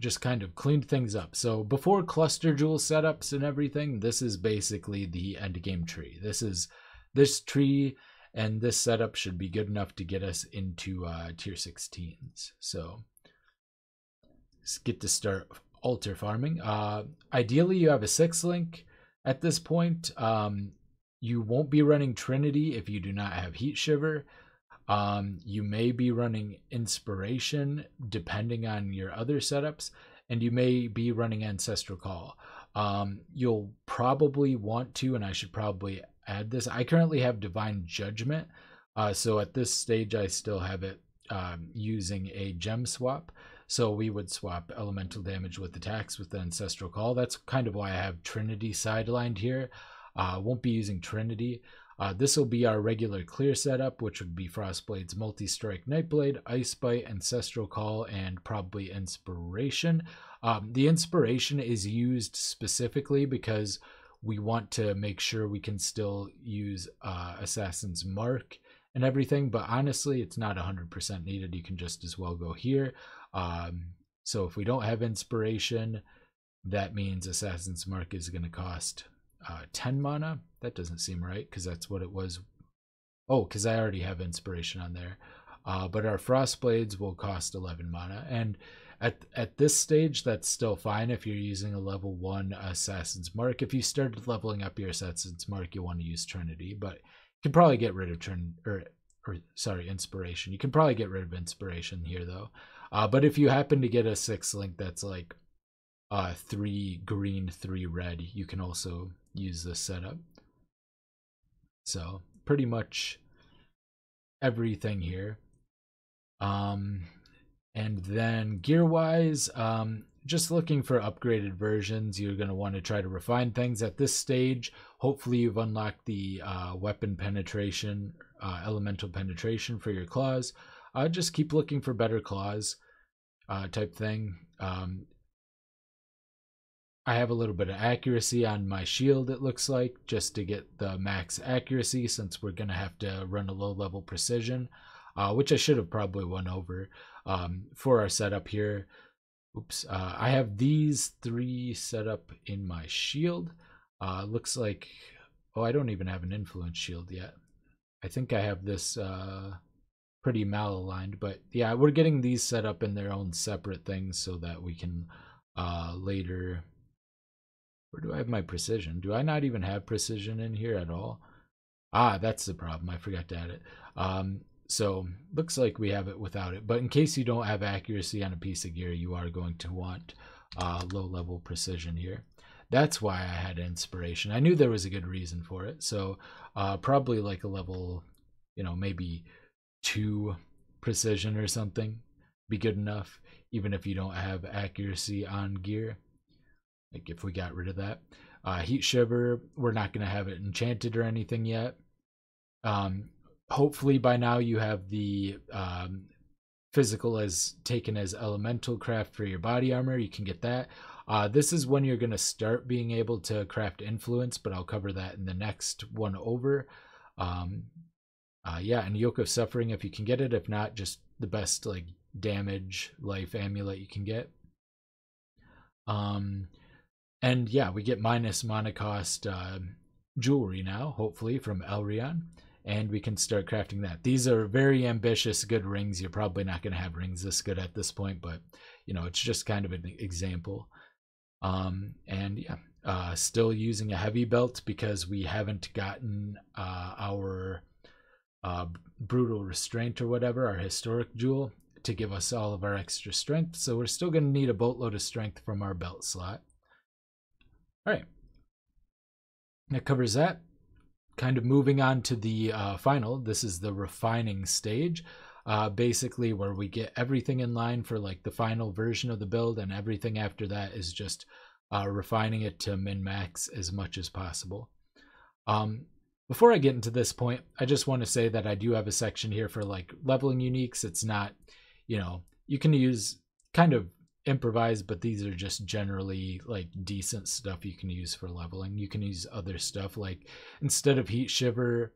just kind of cleaned things up. So before cluster jewel setups and everything, this is basically the end game tree. This is this tree and this setup should be good enough to get us into uh, tier 16s. So get to start altar farming. Uh, ideally, you have a six link at this point. Um, you won't be running Trinity if you do not have Heatshiver. Um, you may be running Inspiration depending on your other setups, and you may be running Ancestral Call. Um, you'll probably want to, and I should probably add this. I currently have Divine Judgment, uh, so at this stage, I still have it um, using a gem swap. So we would swap elemental damage with attacks with the Ancestral Call. That's kind of why I have Trinity sidelined here. Uh, won't be using Trinity. Uh, this will be our regular clear setup, which would be Frostblade's Multi-Strike Nightblade, Ice Bite, Ancestral Call, and probably Inspiration. Um, the Inspiration is used specifically because we want to make sure we can still use uh, Assassin's Mark and everything, but honestly, it's not 100% needed. You can just as well go here. Um, so if we don't have Inspiration, that means Assassin's Mark is going to cost uh, 10 mana. That doesn't seem right because that's what it was. Oh, because I already have Inspiration on there. Uh, but our Frost Blades will cost 11 mana. And at at this stage, that's still fine if you're using a level 1 Assassin's Mark. If you started leveling up your Assassin's Mark, you want to use Trinity. But you can probably get rid of Trin or, or sorry, Inspiration. You can probably get rid of Inspiration here, though. Uh, but if you happen to get a 6 link that's like uh, 3 green, 3 red, you can also use this setup. So pretty much everything here. Um, and then gear wise, um, just looking for upgraded versions. You're going to want to try to refine things at this stage. Hopefully, you've unlocked the uh, weapon penetration, uh, elemental penetration for your claws. Uh, just keep looking for better claws uh, type thing. Um, I have a little bit of accuracy on my shield, it looks like, just to get the max accuracy since we're going to have to run a low level precision, uh, which I should have probably won over um, for our setup here. Oops, uh, I have these three set up in my shield. Uh, looks like, oh, I don't even have an influence shield yet. I think I have this uh, pretty malaligned, but yeah, we're getting these set up in their own separate things so that we can uh, later where do I have my precision? Do I not even have precision in here at all? Ah, that's the problem. I forgot to add it. Um, so looks like we have it without it. But in case you don't have accuracy on a piece of gear, you are going to want uh, low level precision here. That's why I had inspiration. I knew there was a good reason for it. So uh, probably like a level, you know, maybe two precision or something be good enough, even if you don't have accuracy on gear. Like if we got rid of that. Uh, Heatshiver, we're not going to have it enchanted or anything yet. Um, hopefully by now you have the um, physical as taken as elemental craft for your body armor. You can get that. Uh, this is when you're going to start being able to craft influence, but I'll cover that in the next one over. Um, uh, yeah, and Yoke of Suffering if you can get it. If not, just the best like damage life amulet you can get. Um, and yeah, we get minus mana cost uh, jewelry now, hopefully, from Elreon. And we can start crafting that. These are very ambitious, good rings. You're probably not going to have rings this good at this point, but, you know, it's just kind of an example. Um, and yeah, uh, still using a heavy belt because we haven't gotten uh, our uh, brutal restraint or whatever, our historic jewel, to give us all of our extra strength. So we're still going to need a boatload of strength from our belt slot. All right. That covers that. Kind of moving on to the uh, final. This is the refining stage. Uh, basically, where we get everything in line for like the final version of the build, and everything after that is just uh, refining it to min max as much as possible. Um, before I get into this point, I just want to say that I do have a section here for like leveling uniques. It's not, you know, you can use kind of improvise, but these are just generally like decent stuff you can use for leveling. You can use other stuff like instead of heatshiver,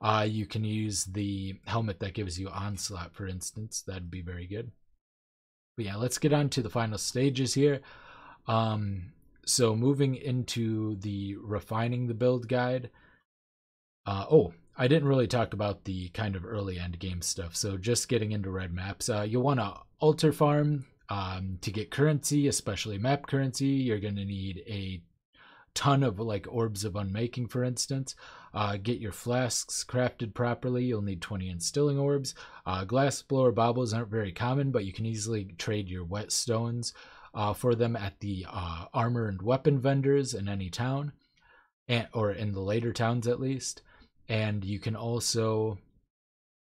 uh, you can use the helmet that gives you onslaught, for instance. That'd be very good. But yeah, let's get on to the final stages here. Um, so moving into the refining the build guide. Uh, oh, I didn't really talk about the kind of early end game stuff. So just getting into red maps, uh, you'll want to altar farm um, to get currency, especially map currency, you're going to need a ton of like orbs of unmaking, for instance. Uh, get your flasks crafted properly. You'll need 20 instilling orbs. Uh, glass blower baubles aren't very common, but you can easily trade your whetstones uh, for them at the uh, armor and weapon vendors in any town, and, or in the later towns at least. And you can also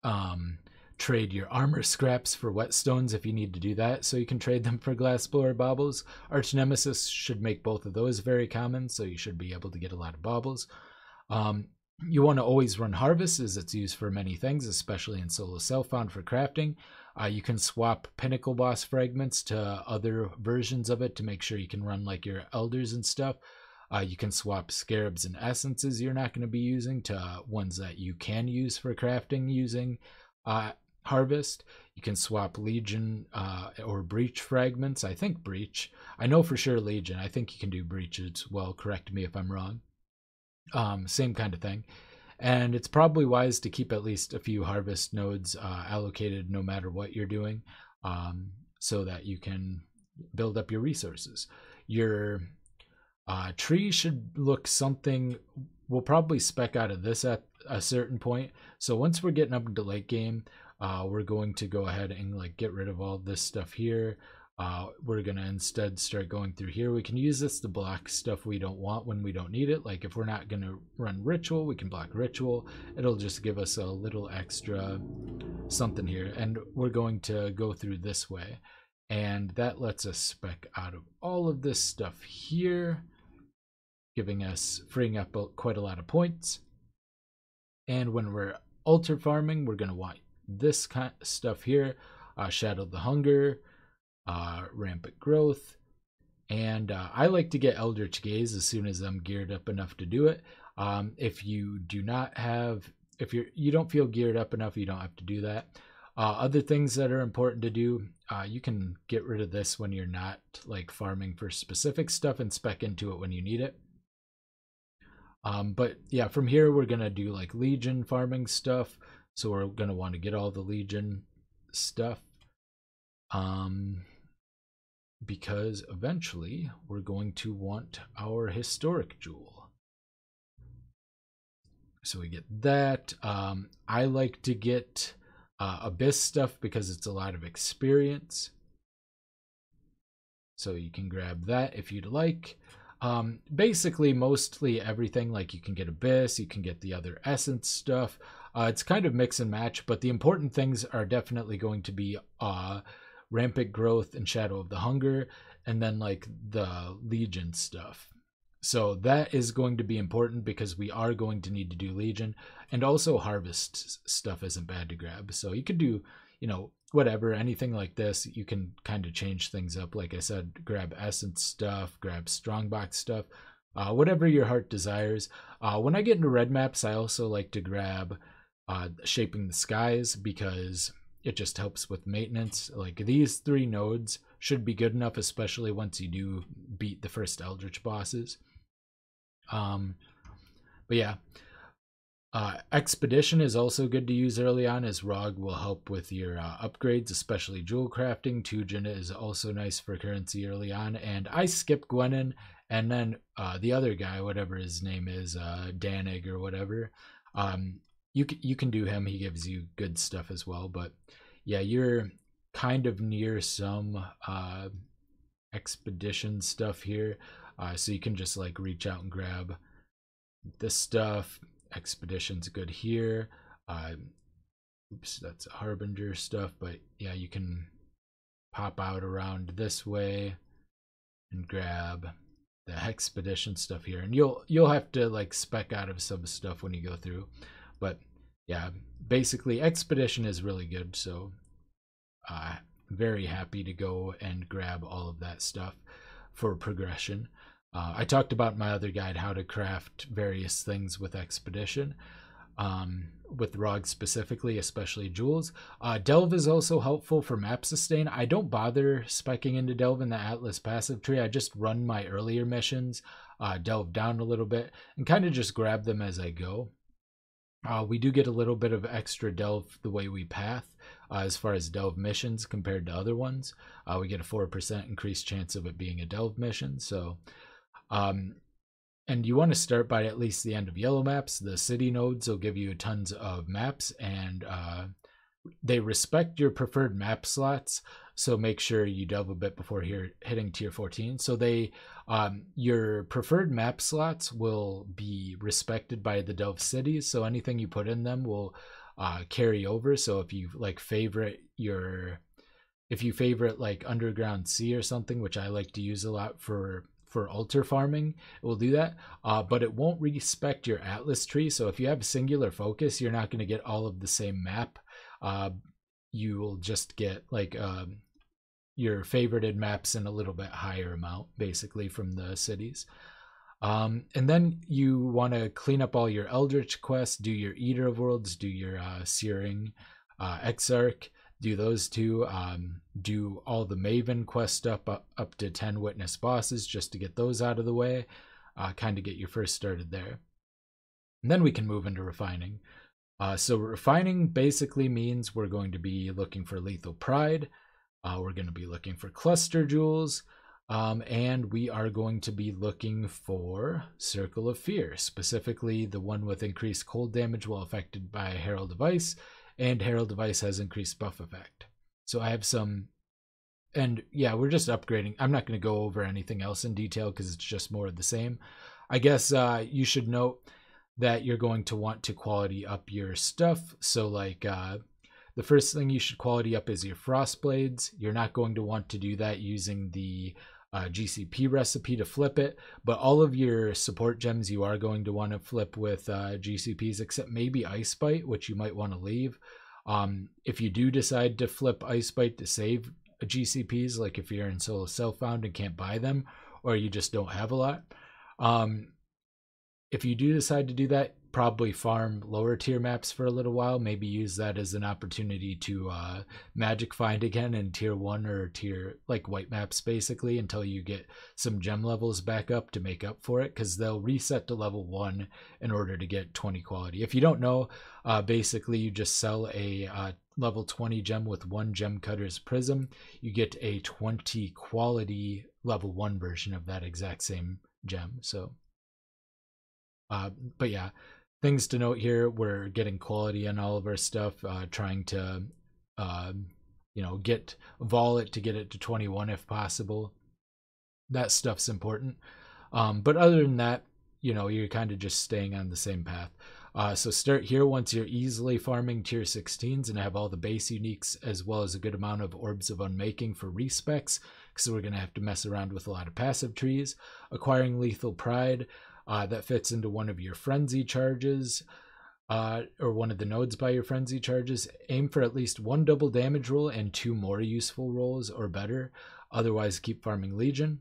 um, trade your armor scraps for whetstones if you need to do that, so you can trade them for glass blower baubles. Arch Nemesis should make both of those very common, so you should be able to get a lot of baubles. Um, you want to always run harvest as it's used for many things, especially in solo self-found for crafting. Uh, you can swap pinnacle boss fragments to other versions of it to make sure you can run like your elders and stuff. Uh, you can swap scarabs and essences you're not going to be using to ones that you can use for crafting using uh, harvest. You can swap legion uh, or breach fragments. I think breach. I know for sure legion. I think you can do breach as well. Correct me if I'm wrong. Um, same kind of thing. And it's probably wise to keep at least a few harvest nodes uh, allocated no matter what you're doing um, so that you can build up your resources. Your uh, tree should look something, we'll probably spec out of this at a certain point. So once we're getting up into late game, uh, we're going to go ahead and like get rid of all this stuff here. Uh, we're going to instead start going through here. We can use this to block stuff we don't want when we don't need it. Like if we're not going to run ritual, we can block ritual. It'll just give us a little extra something here. And we're going to go through this way. And that lets us spec out of all of this stuff here, giving us, freeing up quite a lot of points. And when we're altar farming, we're going to want this kind of stuff here, uh, Shadow the Hunger, uh, rampant growth. And uh, I like to get Eldritch Gaze as soon as I'm geared up enough to do it. Um, if you do not have, if you're you don't feel geared up enough, you don't have to do that. Uh, other things that are important to do, uh, you can get rid of this when you're not like farming for specific stuff and spec into it when you need it. Um, but yeah, from here we're gonna do like Legion farming stuff. So we're gonna want to get all the Legion stuff. Um, because eventually we're going to want our historic jewel. So we get that. Um, I like to get uh, Abyss stuff because it's a lot of experience. So you can grab that if you'd like. Um, basically, mostly everything, like you can get Abyss, you can get the other Essence stuff. Uh, it's kind of mix and match, but the important things are definitely going to be uh, rampant growth and shadow of the hunger and then like the legion stuff so that is going to be important because we are going to need to do legion and also harvest stuff isn't bad to grab so you could do you know whatever anything like this you can kind of change things up like i said grab essence stuff grab strongbox stuff uh, whatever your heart desires uh, when i get into red maps i also like to grab uh, shaping the skies because it just helps with maintenance. Like these three nodes should be good enough, especially once you do beat the first Eldritch bosses. Um, but yeah, uh, Expedition is also good to use early on as ROG will help with your uh, upgrades, especially jewel crafting. Tujen is also nice for currency early on. And I skip Gwennen and then uh, the other guy, whatever his name is, uh, Dannig or whatever. Um, you can, you can do him. He gives you good stuff as well. But yeah, you're kind of near some uh, expedition stuff here, uh, so you can just like reach out and grab this stuff. Expedition's good here. Uh, oops, that's a harbinger stuff. But yeah, you can pop out around this way and grab the expedition stuff here and you'll you'll have to like spec out of some stuff when you go through but yeah, basically Expedition is really good. So uh, very happy to go and grab all of that stuff for progression. Uh, I talked about my other guide, how to craft various things with Expedition, um, with ROG specifically, especially jewels. Uh, Delve is also helpful for map sustain. I don't bother specking into Delve in the Atlas passive tree. I just run my earlier missions, uh, delve down a little bit, and kind of just grab them as I go. Uh, we do get a little bit of extra delve the way we path uh, as far as delve missions compared to other ones. Uh, we get a 4% increased chance of it being a delve mission. So, um, and you want to start by at least the end of yellow maps. The city nodes will give you tons of maps and uh, they respect your preferred map slots so make sure you delve a bit before here hitting tier 14 so they um, your preferred map slots will be respected by the delve cities so anything you put in them will uh, carry over so if you like favorite your if you favorite like underground sea or something which i like to use a lot for for altar farming, it will do that, uh, but it won't respect your atlas tree. So if you have a singular focus, you're not going to get all of the same map. Uh, you will just get like um, your favorited maps in a little bit higher amount, basically from the cities. Um, and then you want to clean up all your Eldritch quests, do your Eater of Worlds, do your uh, Searing uh, Exarch, do those two um, do all the maven quest up, up up to 10 witness bosses just to get those out of the way uh, kind of get your first started there. And then we can move into refining. Uh, so refining basically means we're going to be looking for lethal pride uh, we're going to be looking for cluster jewels um, and we are going to be looking for circle of fear specifically the one with increased cold damage while affected by herald device ice and Herald of Ice has increased buff effect. So I have some, and yeah, we're just upgrading. I'm not going to go over anything else in detail because it's just more of the same. I guess uh, you should note that you're going to want to quality up your stuff. So like uh, the first thing you should quality up is your frost blades. You're not going to want to do that using the uh, GCP recipe to flip it, but all of your support gems you are going to want to flip with uh, GCPs, except maybe Ice Bite, which you might want to leave. Um, if you do decide to flip Ice Bite to save GCPs, like if you're in solo self found and can't buy them, or you just don't have a lot, um, if you do decide to do that, probably farm lower tier maps for a little while. Maybe use that as an opportunity to uh, magic find again in tier one or tier like white maps basically until you get some gem levels back up to make up for it because they'll reset to level one in order to get 20 quality. If you don't know, uh, basically you just sell a uh, level 20 gem with one gem cutter's prism. You get a 20 quality level one version of that exact same gem. So. Uh, but yeah, things to note here we're getting quality on all of our stuff uh, trying to uh, you know get Vaal to get it to 21 if possible. That stuff's important. Um, but other than that you know you're kind of just staying on the same path. Uh, so start here once you're easily farming tier 16s and have all the base uniques as well as a good amount of orbs of unmaking for respecs because we're going to have to mess around with a lot of passive trees. Acquiring lethal pride uh, that fits into one of your frenzy charges uh, or one of the nodes by your frenzy charges. Aim for at least one double damage roll and two more useful rolls or better. Otherwise, keep farming Legion.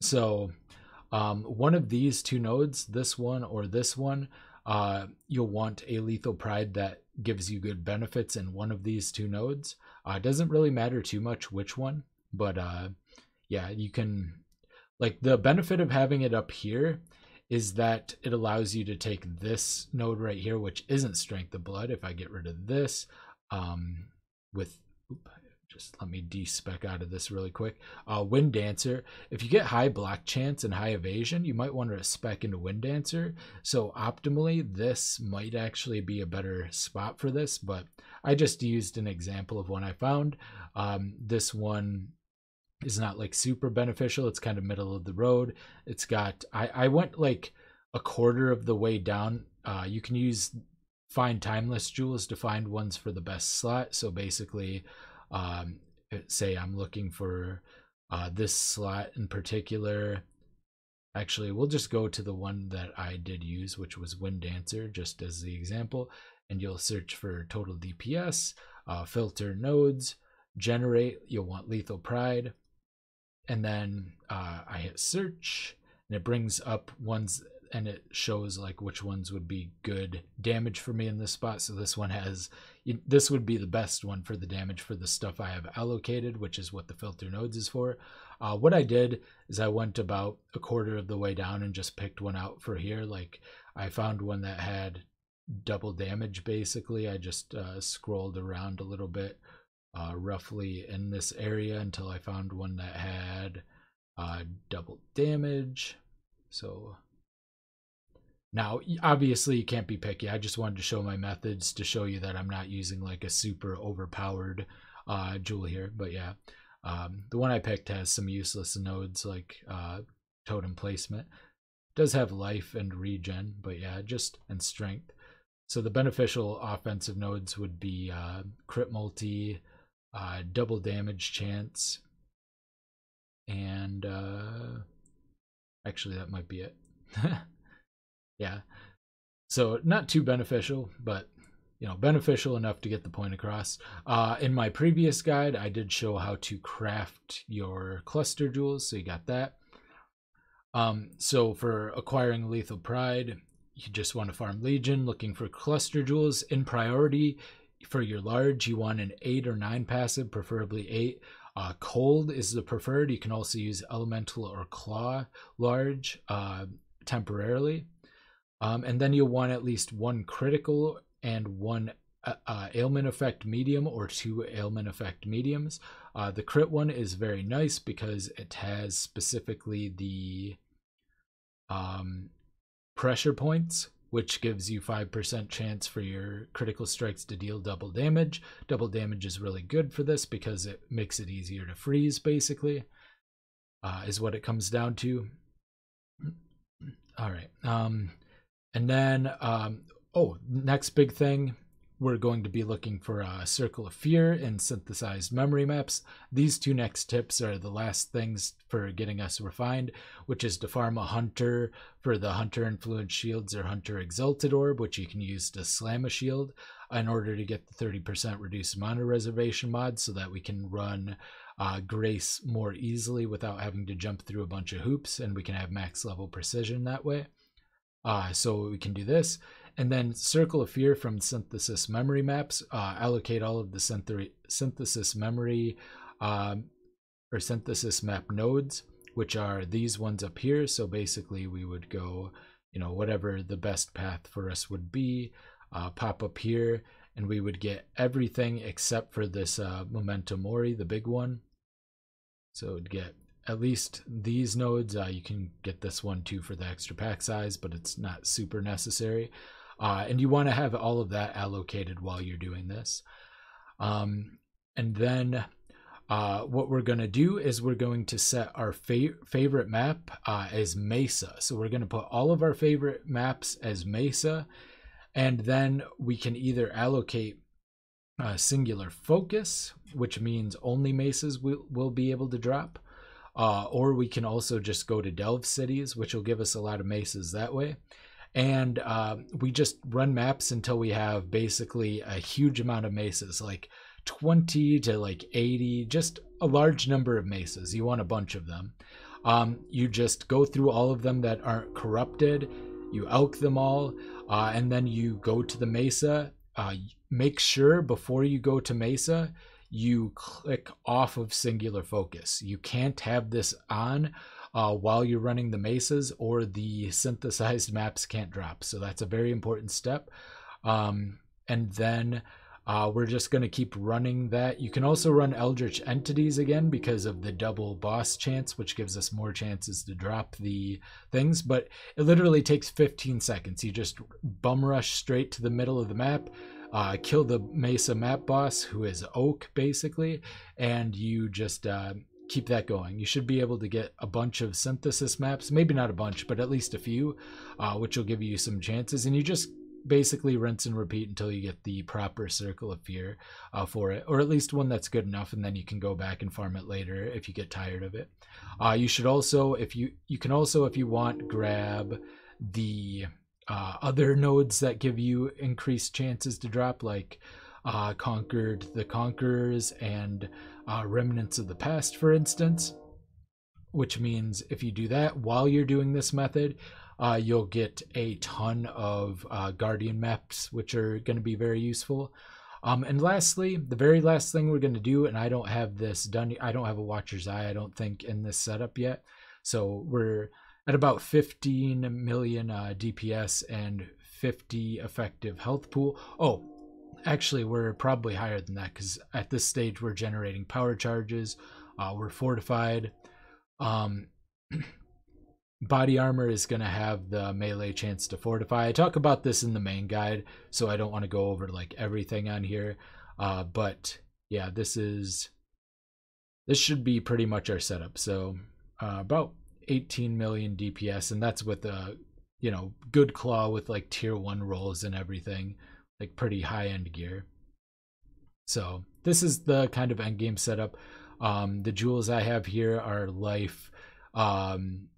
So, um, one of these two nodes, this one or this one, uh, you'll want a lethal pride that gives you good benefits in one of these two nodes. Uh, doesn't really matter too much which one, but uh, yeah, you can like the benefit of having it up here is that it allows you to take this node right here, which isn't strength of blood. If I get rid of this um, with, just let me despec out of this really quick. Uh, Wind Dancer, if you get high block chance and high evasion, you might want to spec into Wind Dancer. So optimally, this might actually be a better spot for this, but I just used an example of one I found. Um, this one is not like super beneficial. It's kind of middle of the road. It's got I I went like a quarter of the way down. Uh, you can use find timeless jewels to find ones for the best slot. So basically, um, say I'm looking for uh, this slot in particular. Actually, we'll just go to the one that I did use, which was Wind Dancer, just as the example. And you'll search for total DPS, uh, filter nodes, generate. You'll want Lethal Pride and then uh, I hit search and it brings up ones and it shows like which ones would be good damage for me in this spot. So this one has, this would be the best one for the damage for the stuff I have allocated, which is what the filter nodes is for. Uh, what I did is I went about a quarter of the way down and just picked one out for here. Like I found one that had double damage basically. I just uh, scrolled around a little bit uh, roughly in this area until I found one that had uh, double damage. So now, obviously, you can't be picky. I just wanted to show my methods to show you that I'm not using like a super overpowered uh, jewel here. But yeah, um, the one I picked has some useless nodes like uh, totem placement. does have life and regen, but yeah, just and strength. So the beneficial offensive nodes would be uh, crit multi, uh, double damage chance, and uh, Actually, that might be it. yeah. So not too beneficial, but you know, beneficial enough to get the point across. Uh, in my previous guide, I did show how to craft your cluster jewels, so you got that. Um, so for acquiring Lethal Pride, you just want to farm Legion, looking for cluster jewels in priority. For your large, you want an 8 or 9 passive, preferably 8. Uh, cold is the preferred. You can also use Elemental or Claw large uh, temporarily. Um, and then you'll want at least one critical and one uh, uh, ailment effect medium or two ailment effect mediums. Uh, the crit one is very nice because it has specifically the um, pressure points, which gives you 5% chance for your critical strikes to deal double damage. Double damage is really good for this because it makes it easier to freeze, basically, uh, is what it comes down to. All right. Um, and then um, oh, next big thing, we're going to be looking for a circle of fear and synthesized memory maps. These two next tips are the last things for getting us refined, which is to farm a hunter for the hunter influence shields or hunter exalted orb, which you can use to slam a shield in order to get the 30% reduced mana reservation mod so that we can run uh, grace more easily without having to jump through a bunch of hoops and we can have max level precision that way. Uh, so we can do this. And then Circle of Fear from Synthesis Memory Maps. Uh, allocate all of the synth- synthesis memory um, or synthesis map nodes, which are these ones up here. So basically, we would go, you know, whatever the best path for us would be, uh, pop up here, and we would get everything except for this uh, Memento Mori, the big one. So it'd get at least these nodes. Uh, you can get this one too for the extra pack size, but it's not super necessary. Uh, and you want to have all of that allocated while you're doing this. Um, and then uh, what we're going to do is we're going to set our fa- favorite map uh, as Mesa. So we're going to put all of our favorite maps as Mesa. And then we can either allocate uh, singular focus, which means only mesas will, will be able to drop. Uh, or we can also just go to Delve cities, which will give us a lot of mesas that way and uh, we just run maps until we have basically a huge amount of mesas like 20 to like 80 just a large number of mesas. You want a bunch of them. Um, you just go through all of them that aren't corrupted. You alch them all uh, and then you go to the mesa. Uh, make sure before you go to mesa you click off of singular focus. You can't have this on uh, while you're running the mesas or the synthesized maps can't drop. So that's a very important step. Um, and then uh, we're just going to keep running that. You can also run Eldritch Entities again because of the double boss chance, which gives us more chances to drop the things. But it literally takes 15 seconds. You just bum rush straight to the middle of the map, uh, kill the Mesa map boss, who is Oak basically, and you just uh, keep that going. You should be able to get a bunch of synthesis maps, maybe not a bunch, but at least a few, uh, which will give you some chances. And you just basically rinse and repeat until you get the proper circle of fear uh, for it, or at least one that's good enough, and then you can go back and farm it later if you get tired of it. Uh, you should also, if you you can also, if you want, grab the uh, other nodes that give you increased chances to drop, like uh, conquered the conquerors and uh, remnants of the past, for instance. Which means if you do that while you're doing this method, uh, you'll get a ton of uh, guardian maps, which are going to be very useful. Um, and lastly, the very last thing we're going to do, and I don't have this done, I don't have a Watcher's Eye, I don't think, in this setup yet. So we're at about 15 million uh, DPS and 50 effective health pool. Oh, actually we're probably higher than that because at this stage we're generating power charges uh, we're fortified. Um, body armor is going to have the melee chance to fortify. I talk about this in the main guide so i don't want to go over like everything on here uh, but yeah this is this should be pretty much our setup. So uh, about 18 million dps and that's with a you know good claw with like tier one rolls and everything like pretty high end gear. So this is the kind of end game setup. Um, the jewels I have here are life um,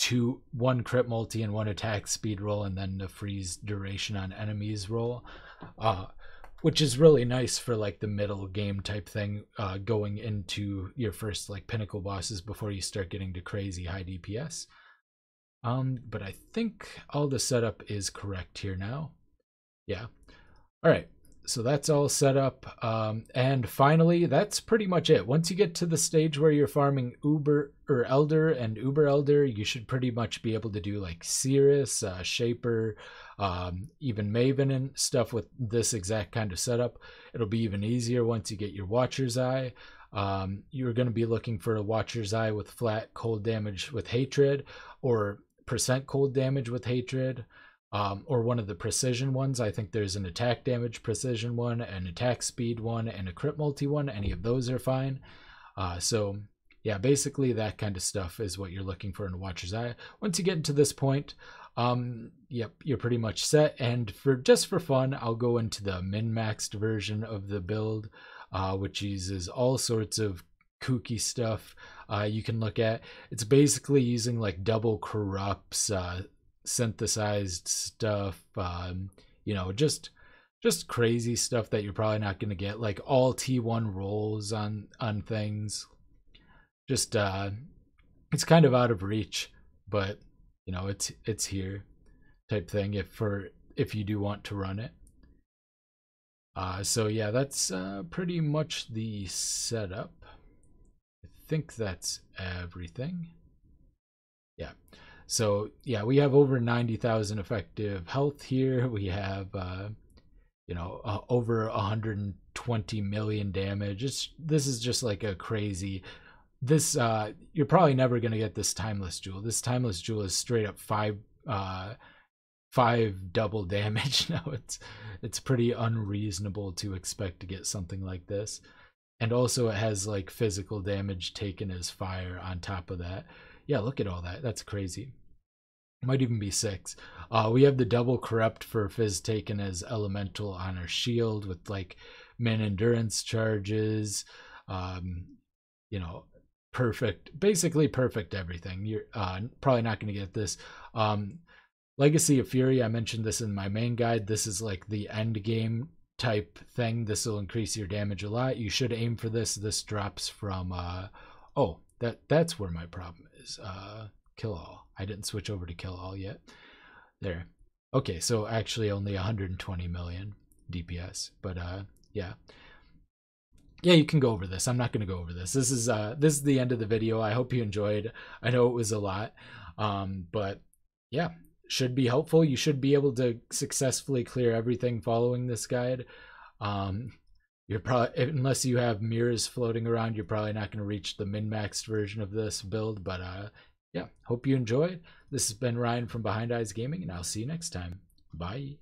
two one crit multi and one attack speed roll and then the freeze duration on enemies roll uh which is really nice for like the middle game type thing uh going into your first like pinnacle bosses before you start getting to crazy high dps um but i think all the setup is correct here now yeah all right so that's all set up. Um, and finally, that's pretty much it. Once you get to the stage where you're farming Uber or Elder and Uber Elder, you should pretty much be able to do like Sirus, uh, Shaper, um, even Maven and stuff with this exact kind of setup. It'll be even easier once you get your Watcher's Eye. Um, you're going to be looking for a Watcher's Eye with flat cold damage with Hatred or percent cold damage with Hatred um, or one of the precision ones. I think there's an attack damage precision one, an attack speed one, and a crit multi one. Any of those are fine. Uh, so yeah, basically that kind of stuff is what you're looking for in a Watcher's Eye. Once you get into this point, um, yep, you're pretty much set. And for just for fun, I'll go into the min-maxed version of the build, uh, which uses all sorts of kooky stuff uh, you can look at. It's basically using like double corrupts, uh, synthesized stuff um, you know just just crazy stuff that you're probably not going to get like all t1 rolls on on things. Just uh it's kind of out of reach but you know it's it's here type thing if for if you do want to run it. Uh so yeah that's uh pretty much the setup. I think that's everything. Yeah so yeah, we have over 90,000 effective health here. We have, uh, you know, uh, over 120 million damage. It's, this is just like a crazy, this, uh, you're probably never to get this timeless jewel. This timeless jewel is straight up five, uh, five double damage. now it's, it's pretty unreasonable to expect to get something like this. And also it has like physical damage taken as fire on top of that. Yeah, look at all that. That's crazy might even be six. Uh, we have the double corrupt for Fizz taken as elemental on our shield with like min endurance charges. Um, you know, perfect, basically perfect everything. You're uh, probably not going to get this. Um, Legacy of Fury, I mentioned this in my main guide. This is like the end game type thing. This will increase your damage a lot. You should aim for this. This drops from uh oh, that that's where my problem is. Uh kill all. I didn't switch over to kill all yet. There. Okay, so actually only 120 million DPS, but uh, yeah. Yeah, you can go over this. I'm not going to go over this. This is uh this is the end of the video. I hope you enjoyed. I know it was a lot. Um but yeah, should be helpful. You should be able to successfully clear everything following this guide. Um you're probably unless you have mirrors floating around, you're probably not going to reach the min-maxed version of this build, but uh yeah, hope you enjoyed. This has been Ryan from Behind Eyes Gaming, and I'll see you next time. Bye.